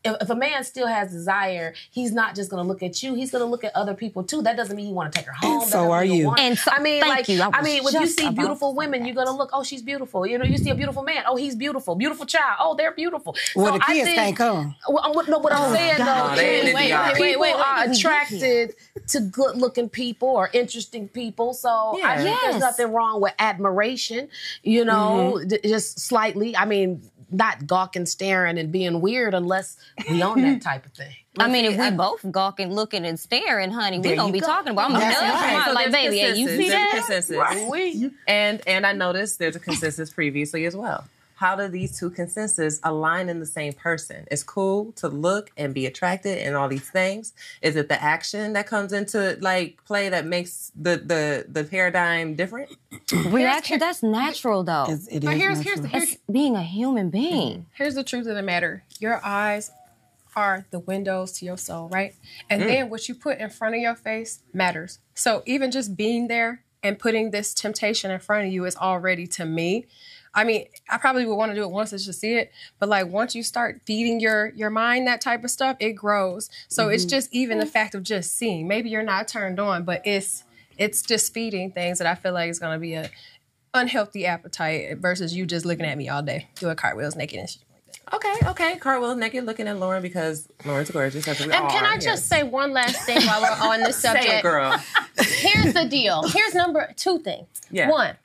Speaker 4: If, if a man still has desire, he's not just gonna look at you. He's gonna look at other people too. That doesn't mean he want to take her home. That
Speaker 6: so are you.
Speaker 4: want-
Speaker 3: And so-
Speaker 4: I mean,
Speaker 3: thank
Speaker 4: like,
Speaker 3: you. I
Speaker 4: I, mean, when you see beautiful women, you're gonna look. Oh, she's beautiful. You know, you see a beautiful man. Oh, he's beautiful. Beautiful child. Oh, they're beautiful.
Speaker 6: Well,
Speaker 4: So
Speaker 6: the
Speaker 4: I
Speaker 6: kids
Speaker 4: think-
Speaker 6: can't come.
Speaker 4: Well, what, no, what I'm oh, saying
Speaker 2: God.
Speaker 4: though
Speaker 2: No, they in
Speaker 4: is
Speaker 2: the
Speaker 4: people
Speaker 8: Wait, wait, wait,
Speaker 4: are
Speaker 3: wait.
Speaker 4: attracted to good-looking people or interesting people. So I
Speaker 2: Yeah.
Speaker 4: think there's nothing wrong with admiration. You know, mm-hmm. d- just slightly. I mean, not gawking, staring, and being weird unless we own that type of thing.
Speaker 3: I mean, if we both gawking, looking, and staring, honey,
Speaker 4: There
Speaker 3: we gonna be
Speaker 4: go.
Speaker 3: talking about. I'm gonna
Speaker 6: That's
Speaker 3: nudge
Speaker 6: right.
Speaker 3: my
Speaker 2: So
Speaker 3: like,
Speaker 2: there's
Speaker 3: baby, hey, you
Speaker 2: consensus.
Speaker 3: see
Speaker 2: There's
Speaker 3: that?
Speaker 2: consensus.
Speaker 4: We
Speaker 2: And and I noticed there's a consensus previously as well. How do these two consensus align in the same person? It's cool to look and be attracted and all these things. Is it the action that comes into like play that makes the the the paradigm different?
Speaker 3: Reaction, that's natural though.
Speaker 6: It's, it
Speaker 5: But
Speaker 6: is
Speaker 5: here's
Speaker 6: natural.
Speaker 5: here's here's,
Speaker 3: being a human being.
Speaker 5: here's the truth of the matter. Your eyes are the windows to your soul, right? And mm. then what you put in front of your face matters. So even just being there and putting this temptation in front of you is already to me. I mean, I probably would want to do it once to just see it, but like once you start feeding your your mind that type of stuff, it grows. So it's mm-hmm. just even the fact of just seeing. Maybe you're not turned on, but it's it's just feeding things that I feel like is going to be a unhealthy appetite versus you just looking at me all day doing cartwheels naked and shit.
Speaker 2: Okay, okay. Cartwheel naked looking at Lauren because Lauren's gorgeous. That's what we
Speaker 8: And can I just say one last thing while we're on this
Speaker 2: Say it,
Speaker 8: subject?
Speaker 2: girl?
Speaker 8: Here's the deal. Here's number two thing.
Speaker 2: Yeah.
Speaker 8: One.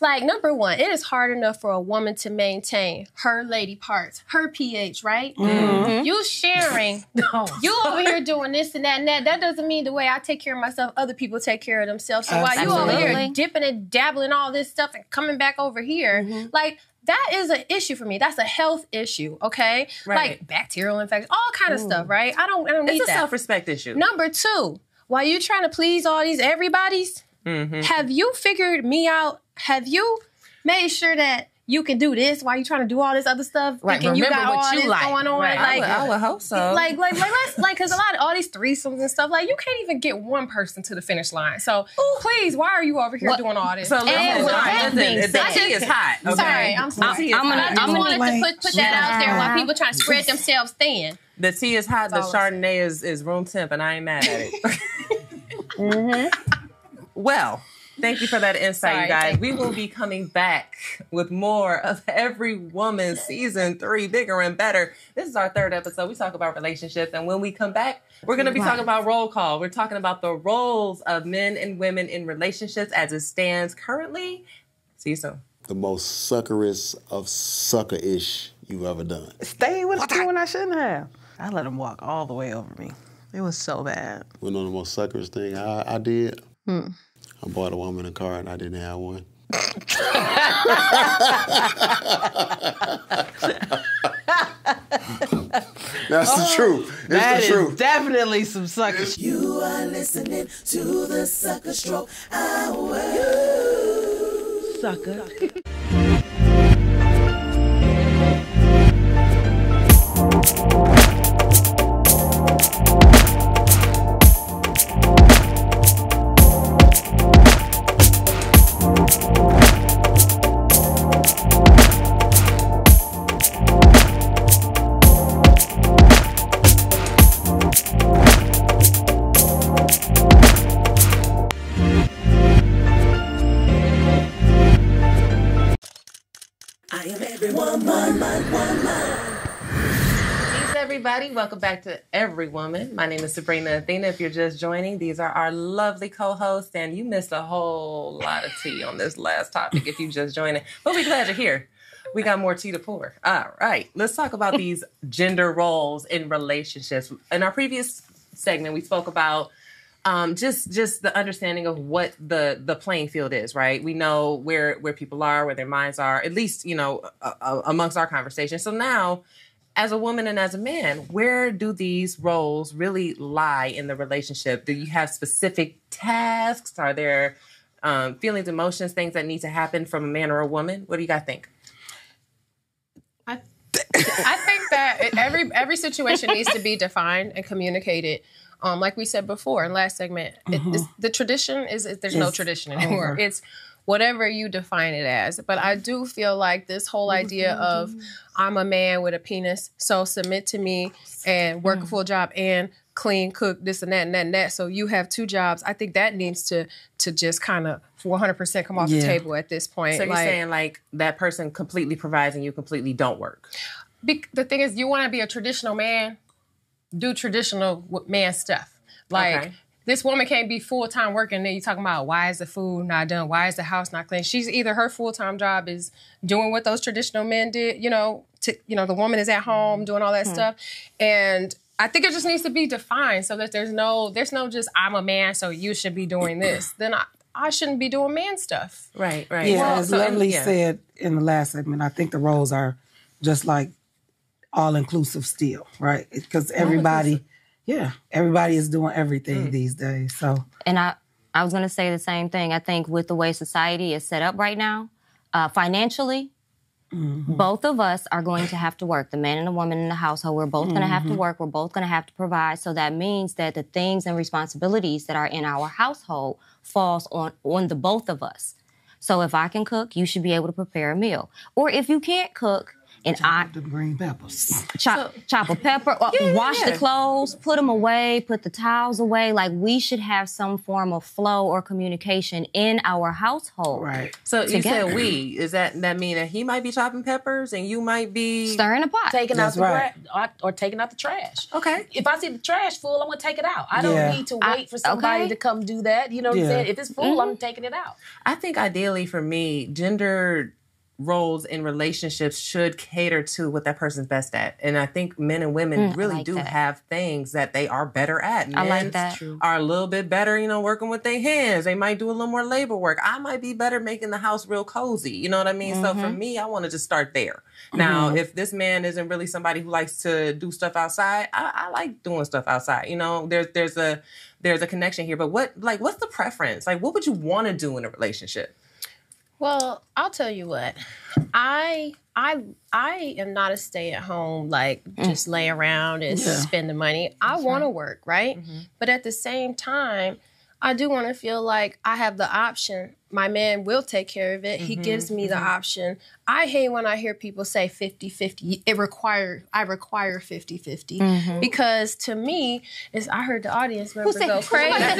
Speaker 8: Like number one, it is hard enough for a woman to maintain her lady parts, her pH, right? Mm-hmm. You sharing,
Speaker 4: no.
Speaker 8: you over here doing this and that and that. That doesn't mean the way I take care of myself, other people take care of themselves. So while you over here dipping and dabbling all this stuff and coming back over here, mm-hmm. like that is an issue for me. That's a health issue, okay?
Speaker 2: Right.
Speaker 8: Like bacterial infections, all kind of stuff, right? I don't I don't need that.
Speaker 2: It's a
Speaker 8: that.
Speaker 2: self respect issue.
Speaker 8: Number two, while you trying to please all these everybody's,
Speaker 2: Mm-hmm.
Speaker 8: have you figured me out? Have you made sure that you can do this while you trying to do all this other stuff?
Speaker 5: Right,
Speaker 8: Thinking you
Speaker 5: remember
Speaker 8: got
Speaker 5: what
Speaker 8: all
Speaker 5: you
Speaker 8: this
Speaker 5: like.
Speaker 8: going on,
Speaker 5: Right.
Speaker 2: I,
Speaker 8: like.
Speaker 2: would, I would hope so.
Speaker 8: like, like, like, let's, like, because a lot of all these threesomes and stuff, like, you can't even get one person to the finish line. So, please, why are you over here doing all this?
Speaker 2: so listen,
Speaker 3: And with
Speaker 2: all right,
Speaker 3: that
Speaker 2: listen,
Speaker 3: being
Speaker 2: the
Speaker 3: said-
Speaker 2: tea is hot. Okay?
Speaker 8: Sorry, I'm sorry.
Speaker 2: tea is
Speaker 3: I'm gonna-
Speaker 8: I just
Speaker 3: I'm gonna-
Speaker 8: wanted to put, put that out there while people trying to spread themselves thin.
Speaker 2: The tea is hot. The
Speaker 8: That's all I'm
Speaker 2: Chardonnay is, is room temp, and I ain't mad at it. Well, thank you for that insight,
Speaker 8: Sorry,
Speaker 2: you guys. We will be coming back with more of Evry Woman season three, bigger and better. This is our third episode. We talk about relationships, and when we come back, we're going to be talking about roll call. We're talking about the roles of men and women in relationships as it stands currently. See you soon.
Speaker 9: The most suckerest of sucker-ish you've ever done.
Speaker 10: Stay with me when I shouldn't have. I let him walk all the way over me. It was so bad.
Speaker 9: You know the most suckerish thing I, I did?
Speaker 10: Hmm.
Speaker 9: I bought a woman a car and I didn't have one. That's the oh, truth. It's
Speaker 10: That
Speaker 9: the
Speaker 10: is
Speaker 9: truth.
Speaker 10: definitely some sucker shit.
Speaker 11: You are listening to the Sucker Stroke Hour.
Speaker 6: Sucker.
Speaker 2: everybody. Welcome back to Evry Woman. My name is Sabrina Athena. If you're just joining, these are our lovely co-hosts, and you missed a whole lot of tea on this last topic if you just joining. But we're glad you're here. We got more tea to pour. All right, let's talk about these gender roles in relationships. In our previous segment, we spoke about um, just just the understanding of what the the playing field is, right? We know where where people are, where their minds are, at least you know uh, amongst our conversation. So now, as a woman and as a man, where do these roles really lie in the relationship? Do you have specific tasks? Are there um, feelings, emotions, things that need to happen from a man or a woman? What do you guys think?
Speaker 5: I think that it- every every situation needs to be defined and communicated. Um, like we said before in last segment, it, the tradition is, is there's no tradition anymore.
Speaker 6: over.
Speaker 5: It's whatever you define it as. But I do feel like this whole idea of I'm a man with a penis, so submit to me and work a mm. full job and clean, cook this and that and that and that. So you have two jobs. I think that needs to to just kind of 100% come off the table at this point.
Speaker 2: So you're
Speaker 5: Like-
Speaker 2: saying like that person completely provides and you completely don't work?
Speaker 5: be- the thing is, you want to be a traditional man, do traditional man stuff. Like
Speaker 2: Okay.
Speaker 5: This woman can't be full time working. Then you talking about why is the food not done? Why is the house not clean? She's either her full time job is doing what those traditional men did. You know, to, you know the woman is at home doing all that hmm. stuff, and I think it just needs to be defined so that there's no there's no just I'm a man, so you should be doing this. then I. I shouldn't be doing man stuff.
Speaker 2: Right, right.
Speaker 6: Yeah,
Speaker 2: Well,
Speaker 6: as
Speaker 2: so-
Speaker 6: Lovely
Speaker 2: yeah.
Speaker 6: said in the last segment, I think the roles are just like all inclusive still, right? Because everybody, yeah, everybody is doing everything mm. these days. So
Speaker 3: And I, I was going to say the same thing. I think with the way society is set up right now, uh, financially, mm-hmm. both of us are going to have to work. The man and the woman in the household, we're both going to have to mm-hmm. work. We're both going to have to provide. So that means that the things and responsibilities that are in our household falls on on the both of us. So if I can cook, you should be able to prepare a meal. Or if you can't cook, and I
Speaker 6: the green peppers.
Speaker 3: chop chop a pepper, uh, or wash the clothes, put them away, put the towels away. Like we should have some form of flow or communication in our household.
Speaker 6: Right.
Speaker 2: So you
Speaker 3: together.
Speaker 2: said we. Is that that mean that he might be chopping peppers and you might be
Speaker 3: Stirring a pot.
Speaker 4: taking out the
Speaker 6: right.
Speaker 4: gra- or, or taking out the trash.
Speaker 2: Okay.
Speaker 4: If I see the trash full, I'm gonna take it out. I don't
Speaker 6: Yeah.
Speaker 4: need to
Speaker 3: I-
Speaker 4: wait for somebody
Speaker 3: okay.
Speaker 4: to come do that. You know what
Speaker 6: Yeah.
Speaker 4: I'm saying? If it's full, I'm mm-hmm. taking it out.
Speaker 2: I think ideally for me, gender roles in relationships should cater to what that person's best at. And I think men and women
Speaker 3: Mm,
Speaker 2: really
Speaker 3: like
Speaker 2: do
Speaker 3: that.
Speaker 2: have things that they are better at.
Speaker 3: I like
Speaker 2: Men
Speaker 3: that.
Speaker 2: are a little bit better, you know, working with their hands. They might do a little more labor work. I might be better making the house real cozy. You know what I mean? So for
Speaker 3: Mhm.
Speaker 2: me, I want to just start there. Now,
Speaker 3: Mhm.
Speaker 2: if this man isn't really somebody who likes to do stuff outside, I, I like doing stuff outside. You know, there's there's a there's a connection here. But what like what's the preference? Like what would you want to do in a relationship?
Speaker 5: Well, I'll tell you what. I I I am not a stay at home like mm. just lay around and
Speaker 6: Yeah.
Speaker 5: spend the money. I want to work, right? Mm-hmm. But at the same time, I do want to feel like I have the option. My man will take care of it. He
Speaker 2: Mm-hmm,
Speaker 5: gives me the option. I hate when I hear people say 50-50. It require I require 50-50
Speaker 3: Mhm.
Speaker 5: because to me, is I heard the audience member
Speaker 3: said-
Speaker 5: go
Speaker 3: who
Speaker 5: crazy.
Speaker 3: said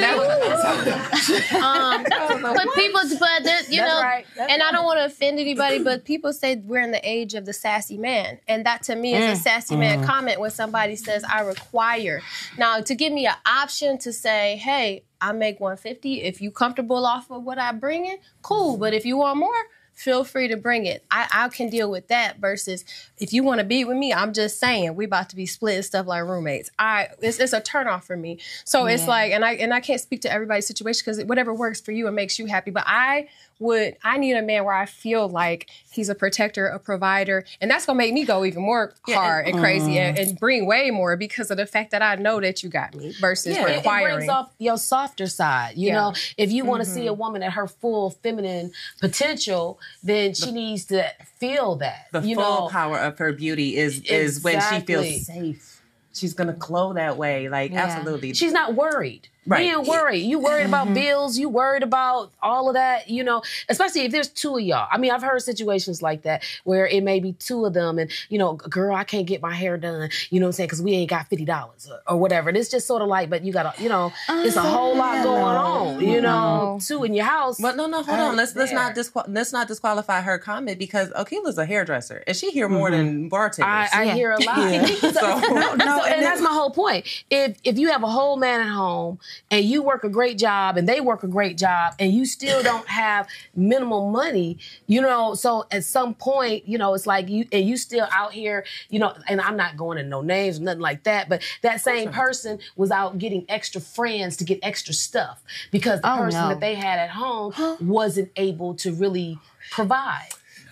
Speaker 5: um, but people, but you know,
Speaker 4: right. That's
Speaker 5: and I don't want to offend anybody, but people say we're in the age of the sassy man, and that to me is a sassy man comment when somebody says I require. Now, to give me an option to say, hey, I make 150. If you comfortable off of what I bring in, cool. But if you want more, feel free to bring it. I, I can deal with that versus if you want to be with me, I'm just saying we about to be split and stuff like roommates. I it's, it's a turn off for me. So it's like and I and I can't speak to everybody's situation because whatever works for you and makes you happy. But I would I need a man where I feel like he's a protector, a provider, and that's gonna make me go even more hard and, mm. crazy and, and bring way more because of the fact that I know that you got me versus
Speaker 2: Yeah. It- it
Speaker 4: it brings off your softer side. You
Speaker 5: Yeah.
Speaker 4: know, if you want to see a mm-hmm. woman at her full feminine potential, then she needs to feel that.
Speaker 2: The
Speaker 4: you
Speaker 2: full
Speaker 4: know,
Speaker 2: power of her beauty is is when she feels safe. She's gonna glow that way. Like
Speaker 3: Yeah.
Speaker 2: absolutely.
Speaker 4: she's not worried.
Speaker 2: Right.
Speaker 4: Being worried. You worried
Speaker 3: Mm-hmm.
Speaker 4: about bills, you worried about all of that, you know, especially if there's two of y'all. I mean, I've heard situations like that where it may be two of them and, you know, girl, I can't get my hair done, you know what I'm saying? Because we ain't got $50 or, or whatever. And it's just sort of like, but you got to, you know, it's a whole lot uh-huh. going on, you uh-huh. know,
Speaker 3: No.
Speaker 4: two in your house.
Speaker 2: But no, no, hold on. Uh, let's let's not disqual- let's not disqualify her comment because Akila's a hairdresser and she hear more than mm-hmm. bartenders.
Speaker 4: I, I
Speaker 3: Yeah.
Speaker 4: hear a lot.
Speaker 6: Yeah.
Speaker 4: so,
Speaker 2: So-
Speaker 6: No, no,
Speaker 4: so- and
Speaker 6: and
Speaker 4: that's my whole point. If if you have a whole man at home and you work a great job and they work a great job and you still don't have minimal money, you know, so at some point, you know, it's like you and you still out here, you know, and I'm not going in no names, nothing like that, but that same person was out getting extra friends to get extra stuff because the
Speaker 3: Oh,
Speaker 4: person
Speaker 3: no.
Speaker 4: that they had at home wasn't able to really provide.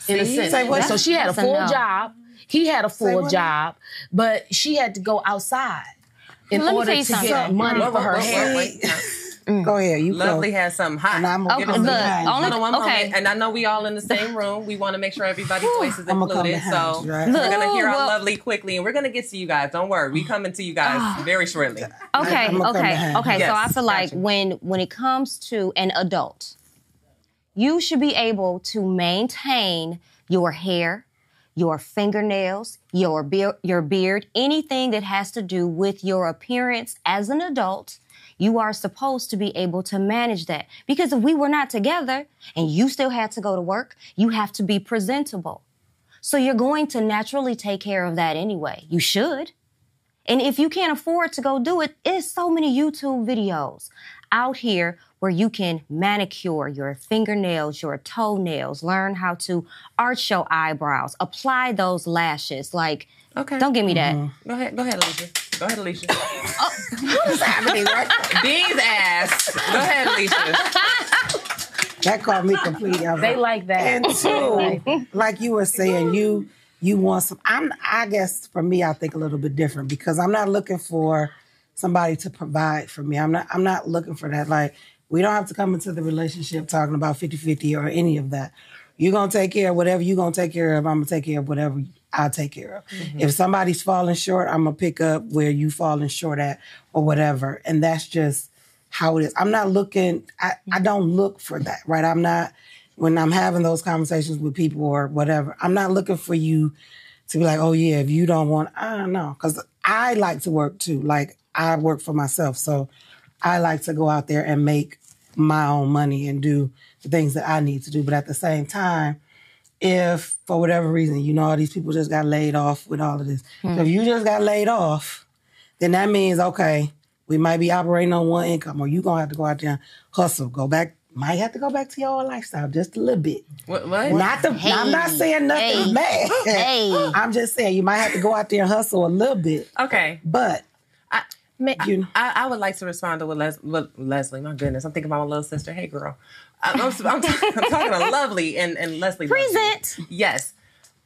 Speaker 4: In a sense. So she had a full
Speaker 3: no.
Speaker 4: job. He had a full job, but she had to go outside in
Speaker 3: Let me
Speaker 4: order
Speaker 3: tell you
Speaker 4: to get
Speaker 3: something.
Speaker 4: money
Speaker 2: Wait,
Speaker 4: for her
Speaker 2: wait,
Speaker 4: hair.
Speaker 2: wait, wait. Mm.
Speaker 6: Go ahead. You
Speaker 2: Lovely
Speaker 6: go.
Speaker 2: has something hot.
Speaker 6: And I'm gonna
Speaker 3: Okay,
Speaker 6: come
Speaker 3: look,
Speaker 6: behind
Speaker 3: only-
Speaker 2: on
Speaker 3: okay.
Speaker 2: moment. And I know we all in the same room. We want to make sure everybody's voice is included.
Speaker 6: behind
Speaker 2: So
Speaker 6: you, right?
Speaker 2: we're gonna hear our
Speaker 3: Well-
Speaker 2: lovely quickly, and we're gonna get to you guys. Don't worry, we coming to you guys ah. very shortly.
Speaker 3: Okay, okay, okay.
Speaker 2: you.
Speaker 3: So I feel like
Speaker 2: gotcha.
Speaker 3: when when it comes to an adult, you should be able to maintain your hair, your fingernails, your beard, your beard, anything that has to do with your appearance as an adult. You are supposed to be able to manage that because if we were not together and you still had to go to work, you have to be presentable. So you're going to naturally take care of that anyway. You should. And if you can't afford to go do it, there's so many YouTube videos out here where you can manicure your fingernails, your toenails, learn how to arch your eyebrows, apply those lashes. Like,
Speaker 2: Okay.
Speaker 3: don't give me that. Mm-hmm.
Speaker 2: Go ahead. Go ahead, Alicia. Go ahead, Alicia.
Speaker 6: Oh, what is happening right
Speaker 2: These ass. Go ahead, Alicia.
Speaker 6: That caught me completely off
Speaker 4: They
Speaker 6: guard.
Speaker 4: like that.
Speaker 6: And two, like you were saying, you you want some. I'm. I guess for me, I think a little bit different because I'm not looking for somebody to provide for me. I'm not. I'm not looking for that. Like we don't have to come into the relationship talking about 50-50 or any of that. You're gonna take care of whatever you're gonna take care of. I'm gonna take care of whatever I'll take care of. Mm-hmm. If somebody's falling short, I'm gonna pick up where you falling short at or whatever. And that's just how it is. I'm not looking, I, I mm-hmm. don't look for that, right? I'm not, when I'm having those conversations with people or whatever, I'm not looking for you to be like, oh yeah, if you don't want, I don't know. Cause I like to work too. Like I work for myself. So I like to go out there and make my own money and do the things that I need to do. But at the same time, if for whatever reason, you know, all these people just got laid off with all of this. So hmm. if you just got laid off, then that means, okay, we might be operating on one income or you're going to have to go out there and hustle, go back might have to go back to your old lifestyle just a little bit.
Speaker 2: What? what?
Speaker 6: Not the. I'm not saying nothing
Speaker 3: Hey.
Speaker 6: bad.
Speaker 3: Hey.
Speaker 6: I'm just saying you might have to go out there and hustle a little bit.
Speaker 2: Okay.
Speaker 6: But know,
Speaker 2: I, I would like to respond to what, Les, what Leslie. My goodness, I'm thinking about my little sister. Hey, girl. I'm, I'm, I'm, talking, I'm talking to Lovely and, and Leslie.
Speaker 3: Present.
Speaker 2: Yes.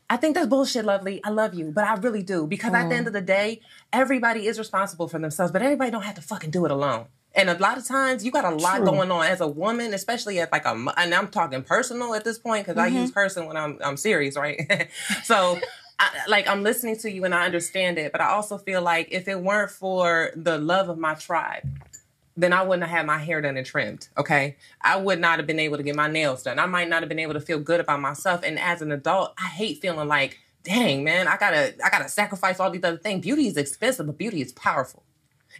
Speaker 2: I think that's bullshit, Lovely. I love you, but I really do because at the end of the day, everybody is responsible for themselves, but everybody don't have to fucking do it alone. And a lot of times, you got a lot
Speaker 6: True.
Speaker 2: going on as a woman, especially at like a, and I'm talking personal at this point because I mm-hmm. use person when I'm I'm serious, right? so. I, like I'm listening to you and I understand it, but I also feel like if it weren't for the love of my tribe, then I wouldn't have had my hair done and trimmed. Okay. I would not have been able to get my nails done. I might not have been able to feel good about myself. And as an adult, I hate feeling like, dang, man, I gotta, I gotta sacrifice all these other things. Beauty is expensive, but beauty is powerful.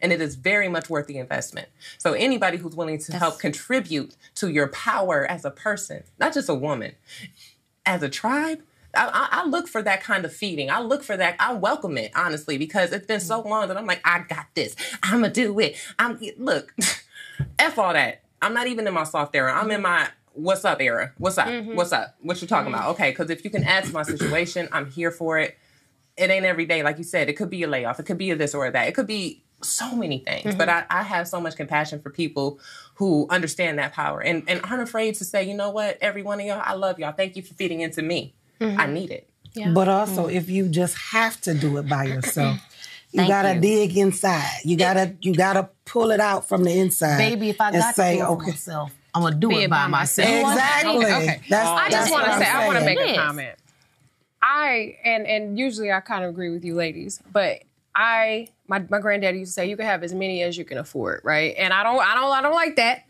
Speaker 2: And it is very much worth the investment. So anybody who's willing to help contribute to your power as a person, not just a woman, as a tribe, I, I, I look for that kind of feeding. I look for that. I welcome it honestly because it's been so mm-hmm. long that I'm like, I got this. I'm gonna do it. I'm look, f all that. I'm not even in my soft era. I'm in mm-hmm. my what's up era. What's up? Mm-hmm. What's up? What you talking about? Okay, because if you can add to my situation, I'm here for it. It ain't every day, like you said. It could be a layoff. It could be a this or a that. It could be so many things. But I, I have so much compassion for people who understand that power and, and aren't afraid to say, you know what, every one of y'all, I love y'all. Thank you for feeding into me. I need it.
Speaker 6: but also if you just have to do it by yourself, you gotta
Speaker 3: you.
Speaker 6: dig inside. You gotta you gotta pull it out from the inside.
Speaker 4: Baby, if I
Speaker 6: and
Speaker 4: got
Speaker 6: say,
Speaker 4: to do it for
Speaker 6: okay,
Speaker 4: myself, I'm gonna do
Speaker 5: Be
Speaker 4: it
Speaker 5: it
Speaker 4: by
Speaker 5: by
Speaker 4: myself.
Speaker 6: exactly.
Speaker 5: Okay.
Speaker 6: That's,
Speaker 5: I
Speaker 6: that's
Speaker 5: just want to
Speaker 6: I'm
Speaker 5: say, I want to make
Speaker 3: It
Speaker 5: a comment. I and and usually I kind of agree with you ladies, but I my my granddaddy used to say you can have as many as you can afford, right? And I don't I don't I don't like that,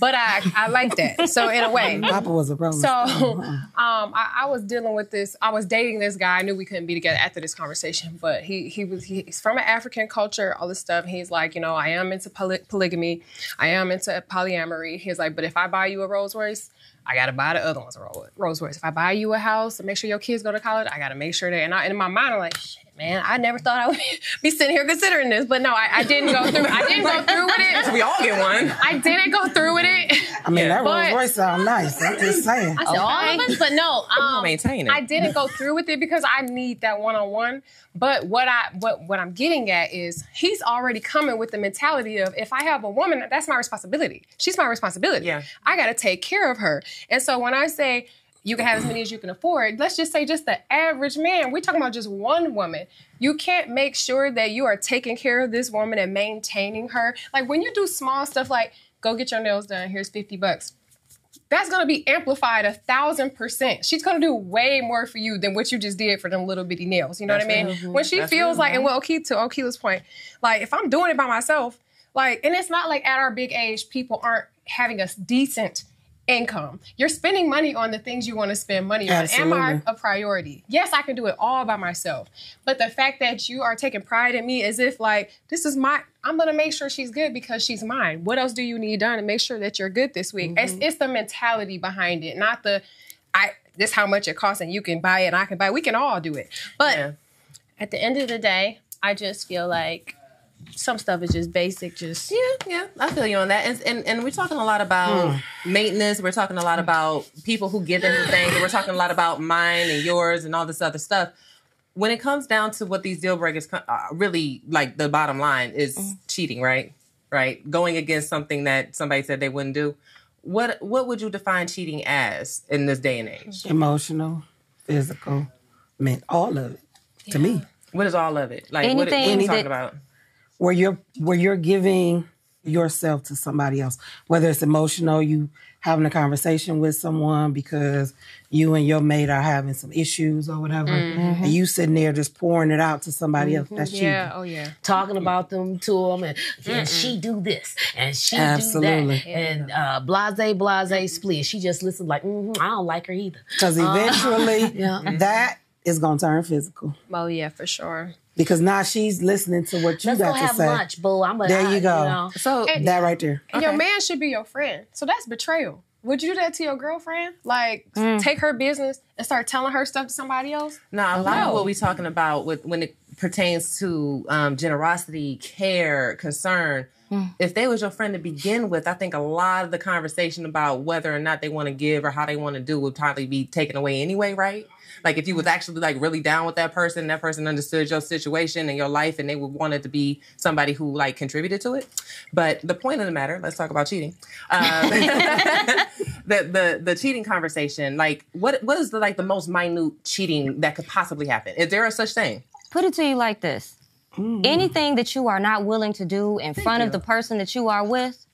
Speaker 5: but I I like that. So in a way,
Speaker 6: Papa was a rolling
Speaker 5: so um, I, I was dealing with this. I was dating this guy. I knew we couldn't be together after this conversation, but he he was he's from an African culture, all this stuff. He's like, you know, I am into poly- polygamy, I am into polyamory. He's like, but if I buy you a Rolls Royce. I gotta buy the other ones a Ro- Rolls Royce. If I buy you a house and make sure your kids go to college, I gotta make sure that. And, I, and in my mind, I'm like, shit, man, I never thought I would be sitting here considering this. But no, I, I didn't go through. I didn't go through with it.
Speaker 2: We all get one.
Speaker 5: I didn't go through with it.
Speaker 6: I mean, that Rolls
Speaker 5: But-
Speaker 6: Royce sound nice. I'm just saying.
Speaker 8: I said all of us, but no. Um,
Speaker 2: maintain it.
Speaker 5: I didn't go through with it because I need that one on one. But what I what what I'm getting at is he's already coming with the mentality of if I have a woman, that's my responsibility. She's my responsibility.
Speaker 2: Yeah.
Speaker 5: I got to take care of her. And so when I say you can have as many as you can afford, let's just say just the average man. We're talking about just one woman. You can't make sure that you are taking care of this woman and maintaining her. Like when you do small stuff like go get your nails done, here's 50 bucks that's gonna be amplified a thousand percent. She's gonna do way more for you than what you just did for them little bitty nails. You know what I mean?
Speaker 2: That's real.
Speaker 5: When she
Speaker 2: That's
Speaker 5: feels
Speaker 2: real,
Speaker 5: like, and well, Oki to Okila's point, like if I'm doing it by myself, like, and it's not like at our big age, people aren't having a decent income. You're spending money on the things you want to spend money on. Am I a priority? Yes, I can do it all by myself. But the fact that you are taking pride in me as if like this is my I'm gonna make sure she's good because she's mine. What else do you need done to make sure that you're good this week? It's, mm-hmm. it's the mentality behind it, not the I this how much it costs and you can buy it and I can buy it. We can all do it. But
Speaker 2: Yeah.
Speaker 8: at the end of the day, I just feel like some stuff is just basic. Just
Speaker 2: Yeah, yeah, I feel you on that. And and, and we're talking a lot about maintenance. We're talking a lot about people who give into things. And we're talking a lot about mine and yours and all this other stuff. When it comes down to what these deal breakers, uh, really like the bottom line is cheating, right? Right, going against something that somebody said they wouldn't do. What what would you define cheating as in this day and age?
Speaker 6: Emotional, physical, meant all of it to me.
Speaker 2: What is all of it? Like what, what are
Speaker 3: Anything
Speaker 2: you talking
Speaker 3: that-
Speaker 2: about?
Speaker 6: Where you're where you're giving yourself to somebody else whether it's emotional you having a conversation with someone because you and your mate are having some issues or whatever and mm-hmm. you sitting there just pouring it out to somebody else mm-hmm. that's
Speaker 5: yeah, oh yeah.
Speaker 4: talking mm-hmm. about them to them and, and she do this and she
Speaker 6: Absolutely.
Speaker 4: do that and uh, blase blase split. She just listened like mm I don't like her either.
Speaker 6: because uh, eventually
Speaker 4: Yeah.
Speaker 6: that is going to turn physical
Speaker 5: Oh yeah, for sure.
Speaker 6: Because now she's listening to what you
Speaker 4: Let's go
Speaker 6: got to
Speaker 4: have
Speaker 6: say
Speaker 4: lunch, boo. I'm a,
Speaker 6: There you
Speaker 4: I-
Speaker 6: go.
Speaker 4: know.
Speaker 2: So
Speaker 6: that right there
Speaker 5: And your man should be your friend. So that's betrayal. Would you do that to your girlfriend? Like take her business and start telling her stuff to somebody else?
Speaker 2: Now, a lot
Speaker 5: No.
Speaker 2: of what we're talking about with when it pertains to um, generosity, care, concern, if they was your friend to begin with, I think a lot of the conversation about whether or not they want to give or how they want to do would probably be taken away anyway, right? Like if you was actually like really down with that person, that person understood your situation and your life, and they would want it to be somebody who like contributed to it. But the point of the matter, let's talk about cheating. Um, the the the cheating conversation, like what what is the like the most minute cheating that could possibly happen? Is there a such thing?
Speaker 3: Put it to you like this. Anything that you are not willing to do in front of the person that you are with,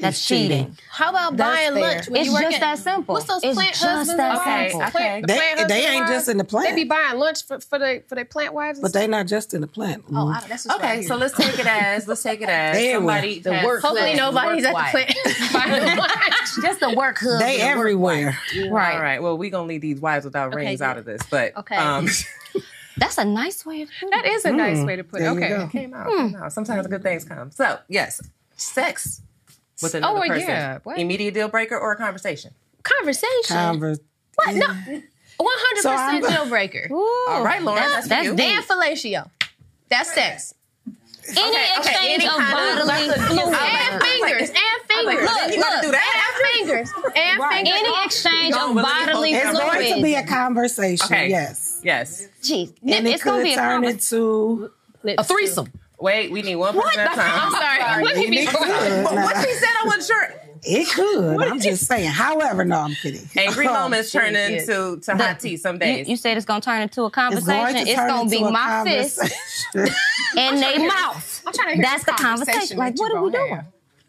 Speaker 3: that's cheating.
Speaker 8: How about
Speaker 3: That's
Speaker 8: buying
Speaker 3: fair.
Speaker 8: lunch? when
Speaker 3: It's
Speaker 8: you work
Speaker 3: just
Speaker 8: at-
Speaker 3: that simple.
Speaker 8: What's those
Speaker 3: It's
Speaker 8: plant
Speaker 3: just
Speaker 8: husbands?
Speaker 3: that
Speaker 8: and wives?
Speaker 3: simple.
Speaker 8: Plant-
Speaker 6: They-
Speaker 8: plant
Speaker 6: they ain't
Speaker 8: and
Speaker 6: just in the plant.
Speaker 8: They be buying lunch for, for the for their plant wives. and
Speaker 6: But they not just in the plant.
Speaker 8: Oh, I- that's just
Speaker 2: Okay,
Speaker 8: right
Speaker 2: so let's take it as let's take it as
Speaker 6: Everywhere.
Speaker 2: somebody
Speaker 6: The
Speaker 2: has-
Speaker 6: work
Speaker 8: Hopefully
Speaker 6: husband,
Speaker 8: nobody's
Speaker 6: work
Speaker 8: at the plant.
Speaker 3: Just the work husband.
Speaker 6: They everywhere.
Speaker 3: Right.
Speaker 2: All right. Well, we're gonna leave these wives without
Speaker 8: Okay,
Speaker 2: rings
Speaker 8: good.
Speaker 2: out of this, but
Speaker 8: Okay.
Speaker 2: um,
Speaker 3: That's a nice way of putting
Speaker 5: That is a nice way to put it. Okay.
Speaker 2: it came out. came out. Sometimes good things come. So yes, sex with oh, another
Speaker 5: Oh,
Speaker 2: person,
Speaker 5: yeah. What?
Speaker 2: immediate deal breaker or a conversation.
Speaker 8: Conversation.
Speaker 6: Converse.
Speaker 8: what? No. one hundred percent deal breaker.
Speaker 2: All right, Lauren, that's,
Speaker 3: that's
Speaker 2: for you.
Speaker 8: And fellatio. That's sex.
Speaker 3: Any
Speaker 2: okay,
Speaker 3: exchange
Speaker 2: any
Speaker 3: of bodily
Speaker 2: that's a-
Speaker 3: fluid.
Speaker 8: And fingers. And fingers.
Speaker 3: Look,
Speaker 2: you gotta
Speaker 3: look.
Speaker 2: do that.
Speaker 8: And fingers. And fingers.
Speaker 3: Any exchange of
Speaker 2: but let's-
Speaker 3: bodily
Speaker 6: It's going to be a conversation.
Speaker 2: Okay.
Speaker 6: Yes.
Speaker 2: Yes.
Speaker 3: Jeez,
Speaker 6: And it
Speaker 3: it's gonna be a
Speaker 6: turn
Speaker 3: conversation.
Speaker 6: into
Speaker 4: A threesome.
Speaker 2: Wait, we need one person at a time.
Speaker 8: I'm sorry.
Speaker 5: Let me
Speaker 6: and
Speaker 5: be
Speaker 6: it
Speaker 5: quiet.
Speaker 6: could.
Speaker 2: What
Speaker 6: Now,
Speaker 2: she said, I wasn't sure.
Speaker 6: It could. I'm just saying. However, no, I'm kidding.
Speaker 2: Angry
Speaker 6: Oh,
Speaker 2: moments turn into to hot tea some
Speaker 3: You,
Speaker 2: days.
Speaker 3: you said it's gonna turn into a conversation.
Speaker 6: to
Speaker 3: It's gonna be my fist
Speaker 6: conversation.
Speaker 3: and they mouth.
Speaker 5: I'm trying to hear
Speaker 3: That's the conversation. Like, what are we doing?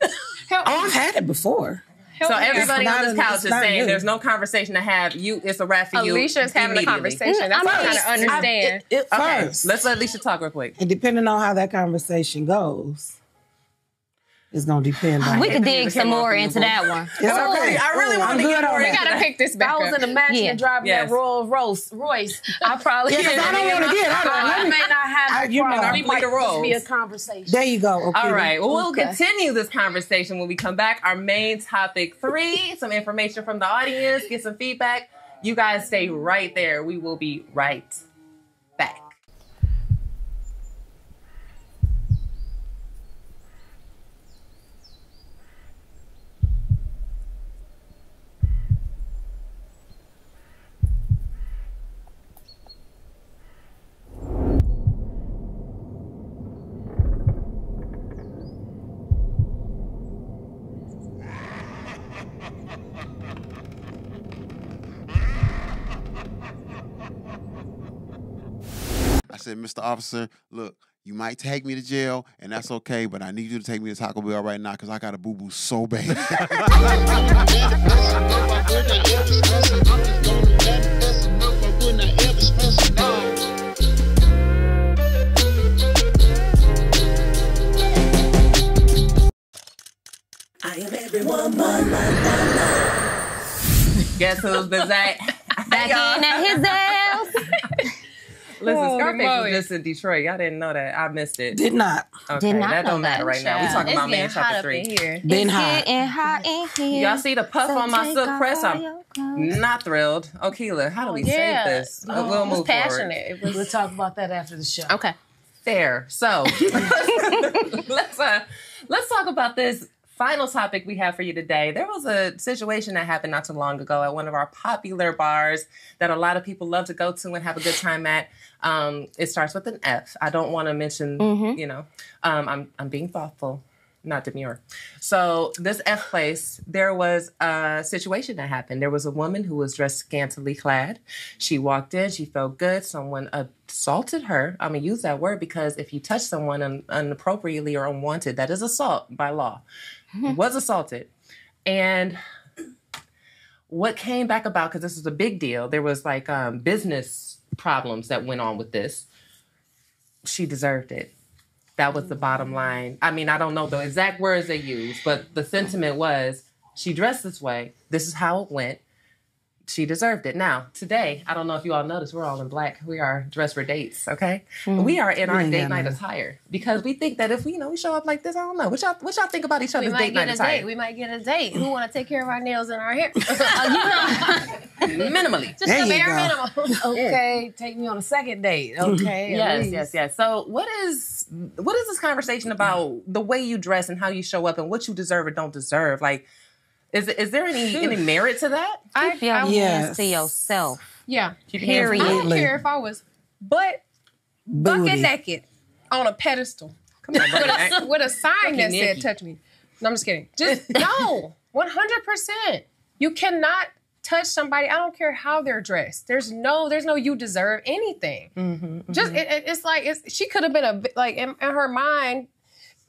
Speaker 6: Oh. I've had it before.
Speaker 5: Help
Speaker 2: so
Speaker 5: me.
Speaker 2: everybody on this couch is saying
Speaker 6: new.
Speaker 2: there's no conversation to have. You, it's a wrap for you.
Speaker 5: Alicia's having a conversation. That's mm, what I'm
Speaker 6: mean,
Speaker 5: trying to understand.
Speaker 6: It, it
Speaker 2: Okay,
Speaker 6: first.
Speaker 2: let's let Alicia talk real quick.
Speaker 6: And depending on how that conversation goes, it's going to depend on
Speaker 3: We could dig some more into that one.
Speaker 6: It's oh, okay.
Speaker 2: I really
Speaker 6: want
Speaker 2: wanted
Speaker 6: I'm
Speaker 2: to
Speaker 6: good
Speaker 2: get
Speaker 6: on
Speaker 2: more
Speaker 5: We gotta pick this
Speaker 4: If
Speaker 5: back
Speaker 4: I was
Speaker 5: up.
Speaker 4: in a mansion
Speaker 3: Yeah.
Speaker 4: and driving
Speaker 2: Yes.
Speaker 4: that Rolls Royce, Royce, I probably
Speaker 6: Yeah, 'cause I don't want to get out of
Speaker 4: I
Speaker 6: it.
Speaker 4: may not have
Speaker 6: I-
Speaker 4: that
Speaker 6: you know,
Speaker 4: problem.
Speaker 6: I
Speaker 4: It might just be a conversation.
Speaker 6: There you go. Okay.
Speaker 2: All right. Well, we'll
Speaker 8: Okay.
Speaker 2: continue this conversation when we come back. Our main topic three, some information from the audience, get some feedback. You guys stay right there. We will be right back.
Speaker 12: I said, Mr. Officer, look, you might take me to jail, and that's okay, but I need you to take me to Taco Bell right now because I got a boo boo so bad.
Speaker 11: I am everyone,
Speaker 2: Guess who's the Zach?
Speaker 3: Back in at his ass.
Speaker 2: Listen,
Speaker 5: Holy
Speaker 2: Scarface
Speaker 5: moly.
Speaker 2: was just in Detroit. Y'all didn't know that. I missed it.
Speaker 6: Did not.
Speaker 2: Okay,
Speaker 3: Did not
Speaker 2: that
Speaker 3: know
Speaker 2: don't matter
Speaker 3: that.
Speaker 2: right now. We talking
Speaker 8: It's
Speaker 2: about main
Speaker 8: getting hot
Speaker 2: chapter
Speaker 8: up
Speaker 2: three.
Speaker 8: in here.
Speaker 6: Been
Speaker 3: It's
Speaker 6: hot.
Speaker 3: getting hot in here.
Speaker 2: Y'all see the puff
Speaker 3: So
Speaker 2: on my
Speaker 3: take
Speaker 2: silk
Speaker 3: off
Speaker 2: press? I'm not thrilled. Okila, how do we
Speaker 8: Yeah.
Speaker 2: save this?
Speaker 8: Oh,
Speaker 2: we'll
Speaker 8: it was
Speaker 2: move
Speaker 8: passionate. It
Speaker 4: We'll talk about that after the show.
Speaker 8: okay.
Speaker 2: Fair. So let's uh, let's talk about this final topic we have for you today. There was a situation that happened not too long ago at one of our popular bars that a lot of people love to go to and have a good time at. Um, it starts with an F. I don't want to mention, you know, um, I'm I'm being thoughtful, not demure. So this F place, there was a situation that happened. There was a woman who was dressed scantily clad. She walked in, she felt good. Someone assaulted her. I'm gonna use that word because if you touch someone un- inappropriately or unwanted, that is assault by law. Was assaulted, and what came back about because this was a big deal. There was like um, business problems that went on with this. She deserved it. That was the bottom line. I mean, I don't know the exact words they used, but the sentiment was she dressed this way. This is how it went. She deserved it. Now, today, I don't know if you all noticed, we're all in black. We are dressed for dates, okay?
Speaker 3: Mm.
Speaker 2: We are in our date night
Speaker 6: none.
Speaker 2: attire because we think that if we, you know, we show up like this, I don't know. What y'all, what y'all think about each
Speaker 8: We
Speaker 2: other's
Speaker 8: might
Speaker 2: date
Speaker 8: get
Speaker 2: night
Speaker 8: a
Speaker 2: attire?
Speaker 8: date. We might get a date. Who want to take care of our nails and our hair?
Speaker 2: Minimally.
Speaker 8: Just
Speaker 6: There
Speaker 8: the bare minimum.
Speaker 4: Okay, take me on a second date. Okay.
Speaker 2: Yes, yes, yes. So, what is what is this conversation about the way you dress and how you show up and what you deserve or don't deserve? Like, is is there any any merit to that?
Speaker 8: I,
Speaker 3: Keep your
Speaker 8: I-
Speaker 3: hands
Speaker 6: Yes.
Speaker 3: to yourself.
Speaker 5: Yeah.
Speaker 2: Keep your
Speaker 3: Period.
Speaker 5: I don't care if I was butt bucket
Speaker 6: Booty.
Speaker 5: naked on a pedestal
Speaker 2: Come on,
Speaker 5: with a, with a sign that said "touch me." No, I'm just kidding. Just no, one hundred percent. You cannot touch somebody. I don't care how they're dressed. There's no, there's no you deserve anything.
Speaker 2: Mm-hmm,
Speaker 5: Just it, it- it's like it's, she could have been a bit- like in, in her mind.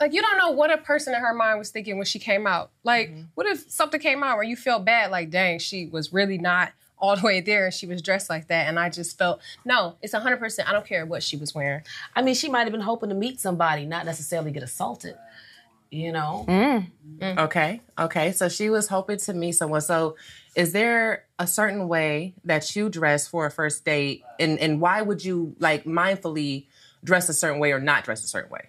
Speaker 5: Like you don't know what a person in her mind was thinking when she came out. Like,
Speaker 2: Mm-hmm.
Speaker 5: what if something came out where you felt bad? Like, dang, she was really not all the way there, and she was dressed like that, and I just felt no. It's hundred percent. I don't care what she was wearing.
Speaker 4: I mean, she might have been hoping to meet somebody, not necessarily get assaulted. You know?
Speaker 2: Okay. Okay. So she was hoping to meet someone. So is there a certain way that you dress for a first date? And and why would you like mindfully dress a certain way or not dress a certain way?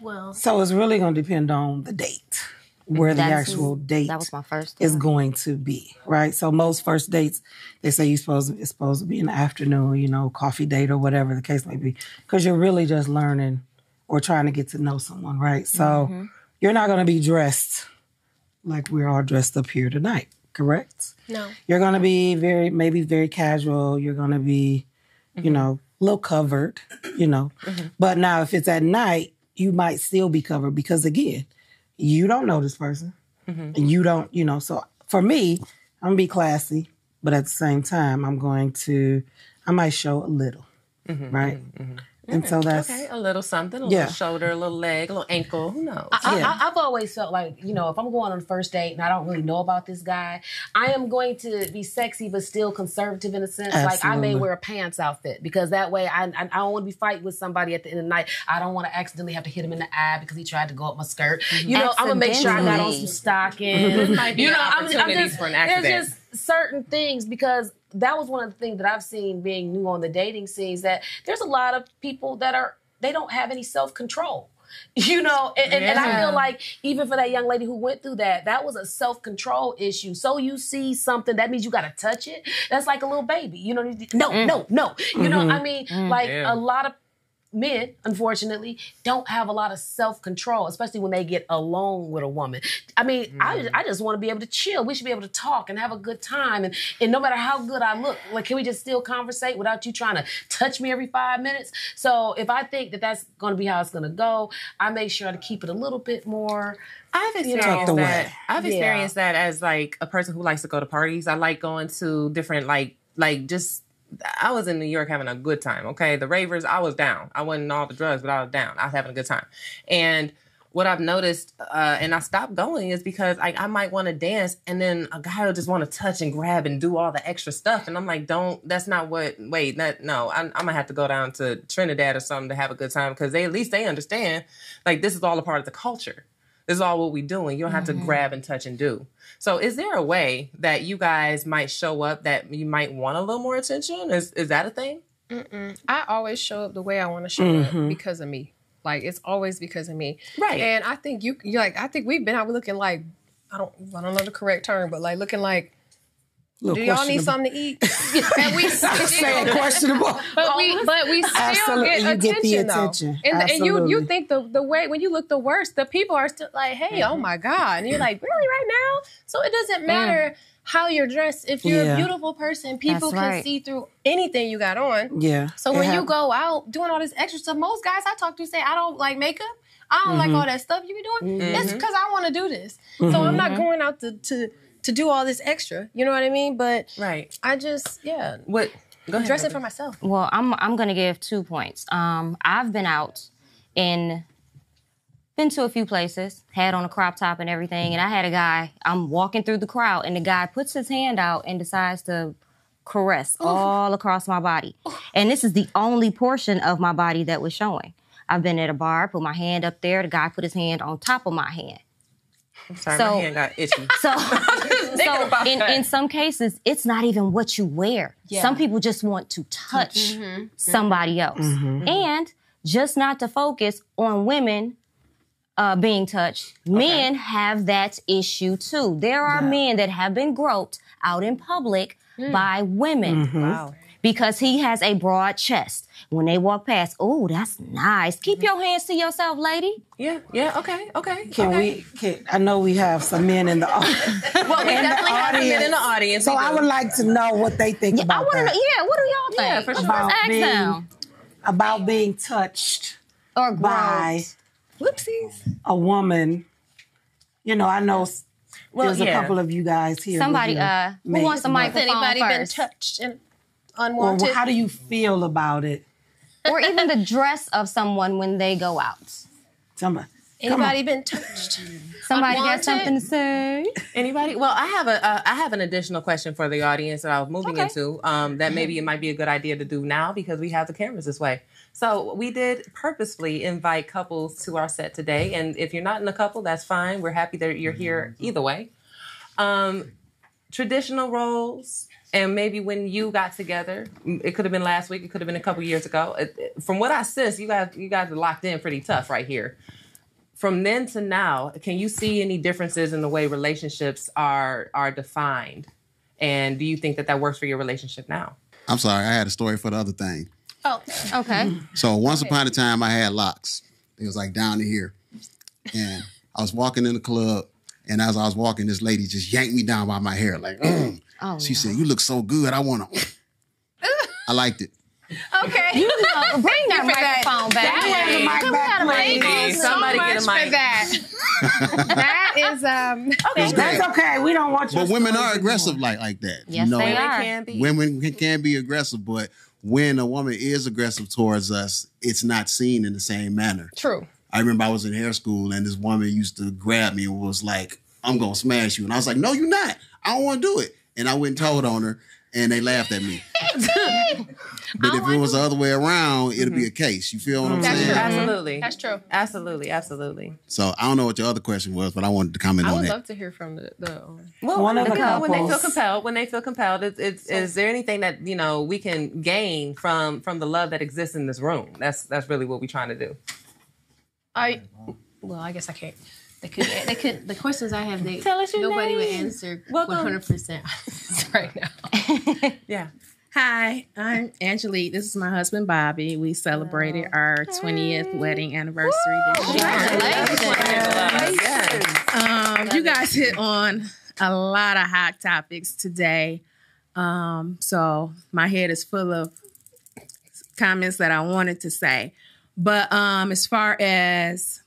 Speaker 8: Well,
Speaker 6: So it's really going to depend on the date, where the actual date
Speaker 3: That was my first.
Speaker 6: is going to be, right? So most first dates, they say you supposed it's supposed to be in the afternoon, you know, coffee date or whatever the case may be, because you're really just learning or trying to get to know someone, right? So mm-hmm. you're not going to be dressed like we're all dressed up here tonight, correct?
Speaker 8: no.
Speaker 6: You're going to be very maybe very casual. You're going to be, you mm-hmm. know, a little covered, you know. Mm-hmm. But now if it's at night, you might still be covered because again, you don't know this person. Mm-hmm. And you don't, you know, so for me, I'm gonna be classy, but at the same time, I'm going to I might show a little. Mm-hmm. right? Mm-hmm. And so mm, that's
Speaker 2: Okay, a little something, a
Speaker 6: Yeah.
Speaker 2: little shoulder, a little leg, a little ankle. Who knows?
Speaker 4: I,
Speaker 6: Yeah.
Speaker 4: I, I've always felt like, you know, if I'm going on a first date and I don't really know about this guy, I am going to be sexy but still conservative in a sense. Like I may wear a pants outfit because that way I, I, I don't want to be fighting with somebody at the end of the night. I don't want to accidentally have to hit him in the eye because he tried to go up my skirt. Mm-hmm. You know, I'm gonna make sure I got on some stockings.
Speaker 2: This might be
Speaker 4: you know, I'm, I'm just,
Speaker 2: for an
Speaker 4: there's just certain things because that was one of the things that I've seen being new on the dating scenes that there's a lot of people that are they don't have any self control. You know, and, and, and I feel like even for that young lady who went through that, that was a self control issue. So you see something, that means you got to touch it. That's like a little baby. You know, no, mm. no, no. You know, I mm-hmm. mean, mm, like
Speaker 2: Yeah.
Speaker 4: a lot of men, unfortunately, don't have a lot of self control, especially when they get alone with a woman. I mean, I, I just want to be able to chill. We should be able to talk and have a good time. And, and no matter how good I look, like, can we just still conversate without you trying to touch me every five minutes? So if I think that that's going to be how it's going to go, I make sure to keep it a little bit more.
Speaker 2: I've
Speaker 6: Tucked
Speaker 2: experienced
Speaker 6: away.
Speaker 2: that. I've
Speaker 4: Yeah.
Speaker 2: experienced that as like a person who likes to go to parties. I like going to different like like just. I was in New York having a good time. Okay, the ravers, I was down. I wasn't all the drugs, but I was down. I was having a good time. And what I've noticed, uh, and I stopped going, is because I, I might want to dance, and then a guy will just want to touch and grab and do all the extra stuff, and I'm like, don't. That's not what. Wait, that no. I'm, I'm gonna have to go down to Trinidad or something to have a good time because they at least they understand, like this is all a part of the culture. Is all what we doing. You don't have to mm-hmm. grab and touch and do. So, is there a way that you guys might show up that you might want a little more attention? Is is that a thing?
Speaker 5: I always show up the way I want to show up mm-hmm. because of me. Like it's always because of me.
Speaker 2: Right.
Speaker 5: And I think you you like I think we've been out looking like I don't I don't know the correct term, but like looking like
Speaker 6: little
Speaker 5: do y'all need something to eat? and we
Speaker 6: Saying
Speaker 5: still
Speaker 6: questionable.
Speaker 5: but we but we still
Speaker 6: Absolutely,
Speaker 5: get
Speaker 6: you
Speaker 5: attention,
Speaker 6: get the
Speaker 5: though.
Speaker 6: attention.
Speaker 5: And, and you you think the the way when you look the worst, the people are still like, hey, oh my God. And you're like, really right now? So it doesn't matter how you're dressed. If you're
Speaker 6: Yeah.
Speaker 5: a beautiful person, people
Speaker 3: That's
Speaker 5: can
Speaker 3: right.
Speaker 5: see through anything you got on.
Speaker 6: Yeah.
Speaker 5: So
Speaker 6: it
Speaker 5: when you go out doing all this extra stuff, most guys I talk to say I don't like makeup. I don't
Speaker 6: Mm-hmm.
Speaker 5: like all that stuff you be doing. It's because I want to do this. So I'm
Speaker 6: Mm-hmm.
Speaker 5: not going out to, to to do all this extra. You know what I mean? But
Speaker 2: Right.
Speaker 5: I just yeah,
Speaker 2: What? Go ahead.
Speaker 5: dressing
Speaker 2: Heather.
Speaker 5: for myself.
Speaker 3: Well, I'm I'm gonna give two points. Um, I've been out and been to a few places, had on a crop top and everything, and I had a guy. I'm walking through the crowd, and the guy puts his hand out and decides to caress all across my body. And this is the only portion of my body that was showing. I've been at a bar, put my hand up there. The guy put his hand on top of my hand.
Speaker 2: I'm sorry,
Speaker 3: So-
Speaker 2: my hand got itchy.
Speaker 3: So,
Speaker 5: thinking
Speaker 3: also
Speaker 5: about
Speaker 3: in, in some cases, it's not even what you wear.
Speaker 5: Yeah.
Speaker 3: Some people just want to touch
Speaker 5: Mm-hmm.
Speaker 3: somebody else. And just not to focus on women uh, being touched, men have that issue too. There are men that have been groped out in public
Speaker 5: Hmm.
Speaker 3: by women.
Speaker 6: Mm-hmm.
Speaker 2: Wow.
Speaker 3: Because he has a broad chest. When they walk past, oh, that's nice. Keep your hands to yourself, lady.
Speaker 2: Yeah, yeah, okay, okay.
Speaker 6: Can
Speaker 2: okay.
Speaker 6: we? Can, I know we have some men in the audience.
Speaker 2: Well, we
Speaker 6: in
Speaker 2: definitely have some men in the audience.
Speaker 6: So I would like to know what they think
Speaker 3: I
Speaker 6: about
Speaker 3: want to know, yeah, what do y'all think?
Speaker 2: Yeah, for
Speaker 3: Let's
Speaker 2: sure.
Speaker 3: first ask
Speaker 6: being,
Speaker 3: them.
Speaker 6: about being touched
Speaker 3: Or
Speaker 6: by.
Speaker 5: Whoopsies.
Speaker 6: a woman. You know, I know
Speaker 2: Well,
Speaker 6: there's a couple of you guys here.
Speaker 3: Somebody, uh, who
Speaker 6: mates,
Speaker 3: wants the
Speaker 6: but-
Speaker 8: Has
Speaker 3: microphone
Speaker 8: anybody been touched and
Speaker 6: Or how do you feel about it?
Speaker 3: or even the dress of someone when they go out.
Speaker 6: Somebody, come on.
Speaker 8: Anybody been touched?
Speaker 3: Somebody got something to say?
Speaker 2: Anybody? Well, I have a uh, I have an additional question for the audience that I was moving
Speaker 3: Okay.
Speaker 2: into. Um, that maybe it might be a good idea to do now because we have the cameras this way. So we did purposely invite couples to our set today, and if you're not in a couple, that's fine. We're happy that you're here either way. Um, traditional roles, and maybe when you got together, it could have been last week, it could have been a couple years ago. It- it- From what I sense, you guys you guys are locked in pretty tough right here from then to now, can you see any differences in the way relationships are are defined? And do you think that that works for your relationship now?
Speaker 12: I'm sorry, I had a story for the other thing.
Speaker 8: Oh,
Speaker 3: Okay.
Speaker 12: So once upon a time, I had locks. It was like down to here, and I was walking in the club, and as I was walking, this lady just yanked me down by my hair, like, mm.
Speaker 3: Oh,
Speaker 12: she said, "You look so good. I want to." I liked it.
Speaker 8: okay.
Speaker 3: You know, bring that microphone back.
Speaker 8: That
Speaker 6: was the mic
Speaker 3: Can we
Speaker 6: back,
Speaker 3: have a
Speaker 6: please.
Speaker 3: microphone?
Speaker 5: so
Speaker 2: Somebody
Speaker 5: much
Speaker 2: get a
Speaker 5: for
Speaker 2: mic.
Speaker 5: that. that is um.
Speaker 12: It's
Speaker 6: That's
Speaker 12: great.
Speaker 6: okay. We don't want your
Speaker 12: But women
Speaker 6: stories
Speaker 12: are
Speaker 6: anymore.
Speaker 12: aggressive like like that.
Speaker 3: Yes,
Speaker 12: you know,
Speaker 3: they are.
Speaker 2: can be.
Speaker 12: women can, can be aggressive, but when a woman is aggressive towards us, it's not seen in the same manner.
Speaker 5: True.
Speaker 12: I remember I was in hair school and this woman used to grab me and was like, I'm gonna smash you. And I was like, No, you're not. I don't wanna do it. And I went and told on her and they laughed at me. but if oh it was the other way around, it'd be mm-hmm. a case. You feel what I'm
Speaker 5: That's
Speaker 12: saying?
Speaker 5: true.
Speaker 2: Absolutely.
Speaker 8: That's true.
Speaker 2: Absolutely. Absolutely.
Speaker 12: So I don't know what your other question was, but I wanted to comment on that.
Speaker 5: I
Speaker 12: on
Speaker 5: would
Speaker 12: that.
Speaker 5: love to hear from the. the
Speaker 2: Well,
Speaker 6: One of the
Speaker 2: know, when they feel
Speaker 6: couples-
Speaker 2: compelled, when they feel compelled, it's, it's is there anything that you know we can gain from from the love that exists in this room? That's that's really what we're trying to do.
Speaker 8: I. Well, I guess I can't. They could. They could. The questions I have, they
Speaker 2: Tell us your
Speaker 8: nobody would answer
Speaker 2: Welcome.
Speaker 8: one hundred percent right now.
Speaker 2: Yeah.
Speaker 10: Hi, I'm Angelique. This is my husband Bobby. We celebrated our 20th wedding anniversary this year.
Speaker 2: Yes.
Speaker 10: Um, you guys hit on a lot of hot topics today. Um, so my head is full of comments that I wanted to say. But um, as far as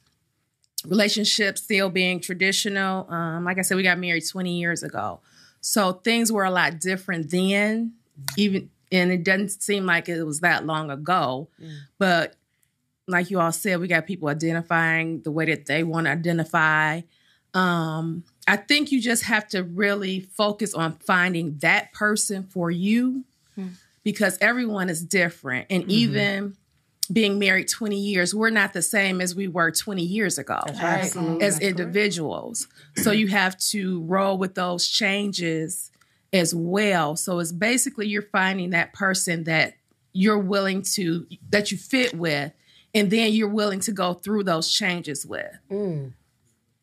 Speaker 10: relationships still being traditional, um, like I said, we got married 20 years ago. So things were a lot different then, even and it doesn't seem like it was that long ago. But like you all said, we got people identifying the way that they want to identify. Um, I think you just have to really focus on finding that person for you because everyone is different. And even being married 20 years, we're not the same as we were 20 years ago
Speaker 6: Absolutely.
Speaker 10: as individuals. So you have to roll with those changes as well. So it's basically you're finding that person that you're willing to, that you fit with, and then you're willing to go through those changes with. Mm.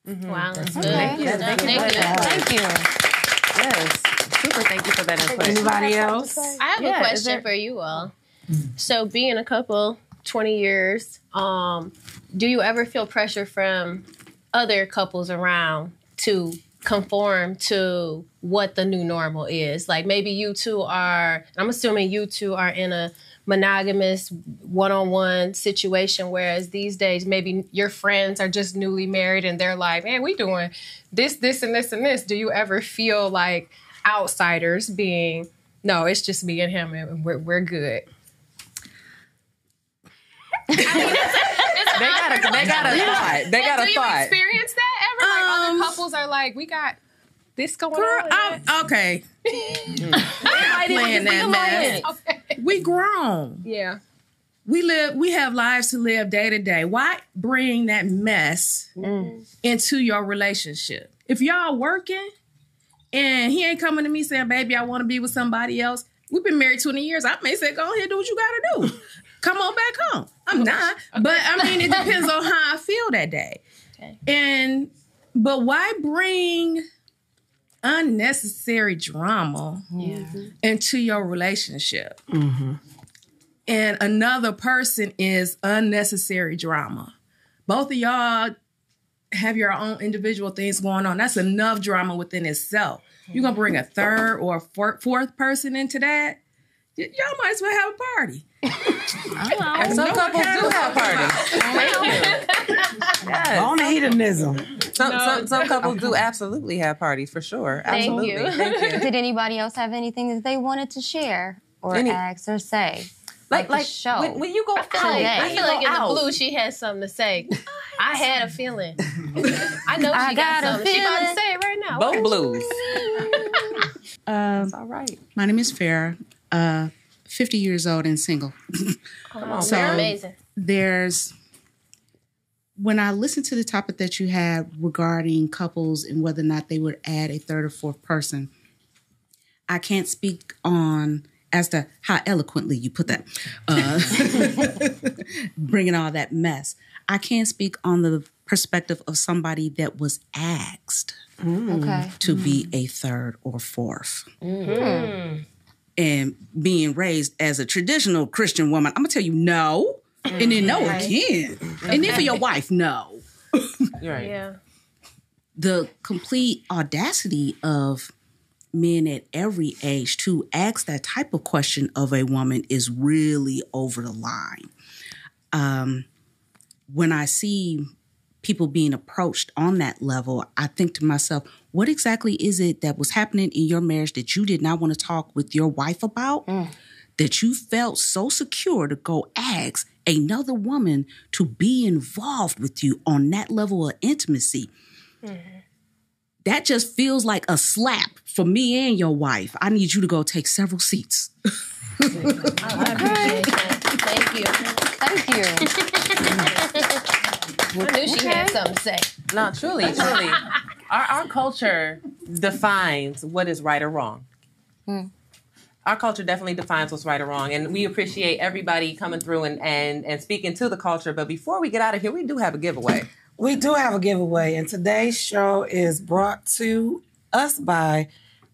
Speaker 10: Mm-hmm.
Speaker 8: Wow, that's good.
Speaker 3: Thank you.
Speaker 8: Thank you.
Speaker 3: Thank you.
Speaker 2: Yes. Super. Thank you for that input.
Speaker 6: Anybody else?
Speaker 8: I have
Speaker 2: Yeah,
Speaker 8: a question
Speaker 2: there-
Speaker 8: for you all. So, being a couple, twenty years, um, do you ever feel pressure from other couples around to conform to what the new normal is? Like maybe you two are. I'm assuming you two are in a monogamous one-on-one situation whereas these days maybe your friends are just newly married and they're like man we doing this this and this and this do you ever feel like outsiders being no it's just me and him and we're, we're good
Speaker 2: They got a they got a thought. They got
Speaker 5: do
Speaker 2: a
Speaker 5: you
Speaker 2: thought.
Speaker 5: experience that ever? Like
Speaker 10: Um,
Speaker 5: other couples are like, we got this going
Speaker 10: Girl,
Speaker 5: on. and
Speaker 10: I'm, okay.
Speaker 2: I
Speaker 10: Playing that mess.
Speaker 5: Okay.
Speaker 10: We grown.
Speaker 5: Yeah.
Speaker 10: We live. We have lives to live day to day. Why bring that mess into your relationship? If y'all working, and he ain't coming to me saying, "Baby, I want to be with somebody else." We've been married 20 years. I may say, "Go ahead, do what you got to do. Come on back home." I'm not, but I mean, it depends on how I feel that day.
Speaker 8: Okay.
Speaker 10: And but why bring unnecessary drama into your relationship? Mm-hmm. And another person is unnecessary drama. Both of y'all have your own individual things going on. That's enough drama within itself. You're gonna bring a third or a four- fourth person into that. Y- y'all might as well have a party.
Speaker 2: And some couples do have parties. Yes.
Speaker 6: On the hedonism.
Speaker 2: Some, some, some couples do absolutely have parties for sure.
Speaker 3: Thank
Speaker 2: Absolutely.
Speaker 3: you.
Speaker 2: Thank you.
Speaker 3: Did anybody else have anything that they wanted to share or
Speaker 2: Any-
Speaker 3: ask or say?
Speaker 2: Like,
Speaker 3: the
Speaker 2: like
Speaker 3: show.
Speaker 2: when, when you go
Speaker 8: I feel like, I feel like in
Speaker 2: out,
Speaker 8: the blue she has something to say. I had a feeling. I know she
Speaker 3: I
Speaker 8: got,
Speaker 3: got a
Speaker 8: something. She about to say it right now.
Speaker 2: both blues.
Speaker 13: Um,
Speaker 2: It's all right.
Speaker 13: my name is Farah, uh, 50 years old and single.
Speaker 8: On,
Speaker 13: So-
Speaker 8: amazing.
Speaker 13: There's, when I listened to the topic that you had regarding couples and whether or not they would add a third or fourth person, I can't speak on as to how eloquently you put that, uh, bringing all that mess. I can't speak on the perspective of somebody that was asked
Speaker 3: Okay.
Speaker 13: to be a third or fourth.
Speaker 3: Hmm.
Speaker 13: And being raised as a traditional Christian woman, I'm gonna tell you no, and then no again, and then for your wife, no.
Speaker 2: You're right.
Speaker 8: Yeah.
Speaker 13: The complete audacity of men at every age to ask that type of question of a woman is really over the line. Um, when I see people being approached on that level, I think to myself, what exactly is it that was happening in your marriage that you did not want to talk with your wife about? Mm. That you felt so secure to go ask another woman to be involved with you on that level of intimacy. Mm-hmm. That just feels like a slap for me and your wife. I need you to go take several seats.
Speaker 8: I appreciate that. Thank you.
Speaker 3: Thank you.
Speaker 8: I knew she had something to say.
Speaker 2: No, truly, truly. our, our culture defines what is right or wrong. Hmm. Our culture definitely defines what's right or wrong. And we appreciate everybody coming through and, and, and speaking to the culture. But before we get out of here, we do have a giveaway.
Speaker 6: We do have a giveaway, and today's show is brought to us by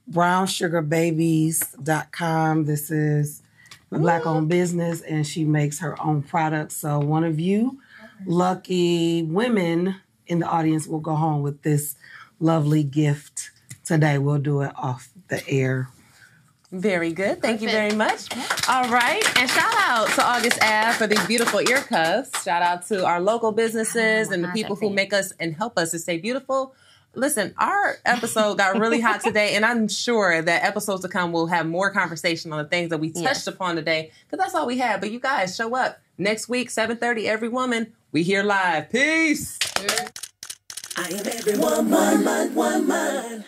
Speaker 6: brownsugarbabies.com. This is a black owned business, and she makes her own products. So, one of you lucky women in the audience will go home with this lovely gift today. We'll do it off the air.
Speaker 2: Very good. Thank you very much. All right. And shout out to August Ave for these beautiful ear cuffs. Shout out to our local businesses and the people who make us and help us to stay beautiful. Listen, our episode got really hot today, and I'm sure that episodes to come will have more conversation on the things that we touched
Speaker 3: Yes.
Speaker 2: upon today, because that's all we had. But you guys show up next week, 7:30. Evry Woman, we here live. Peace.
Speaker 11: I am every woman, man, woman.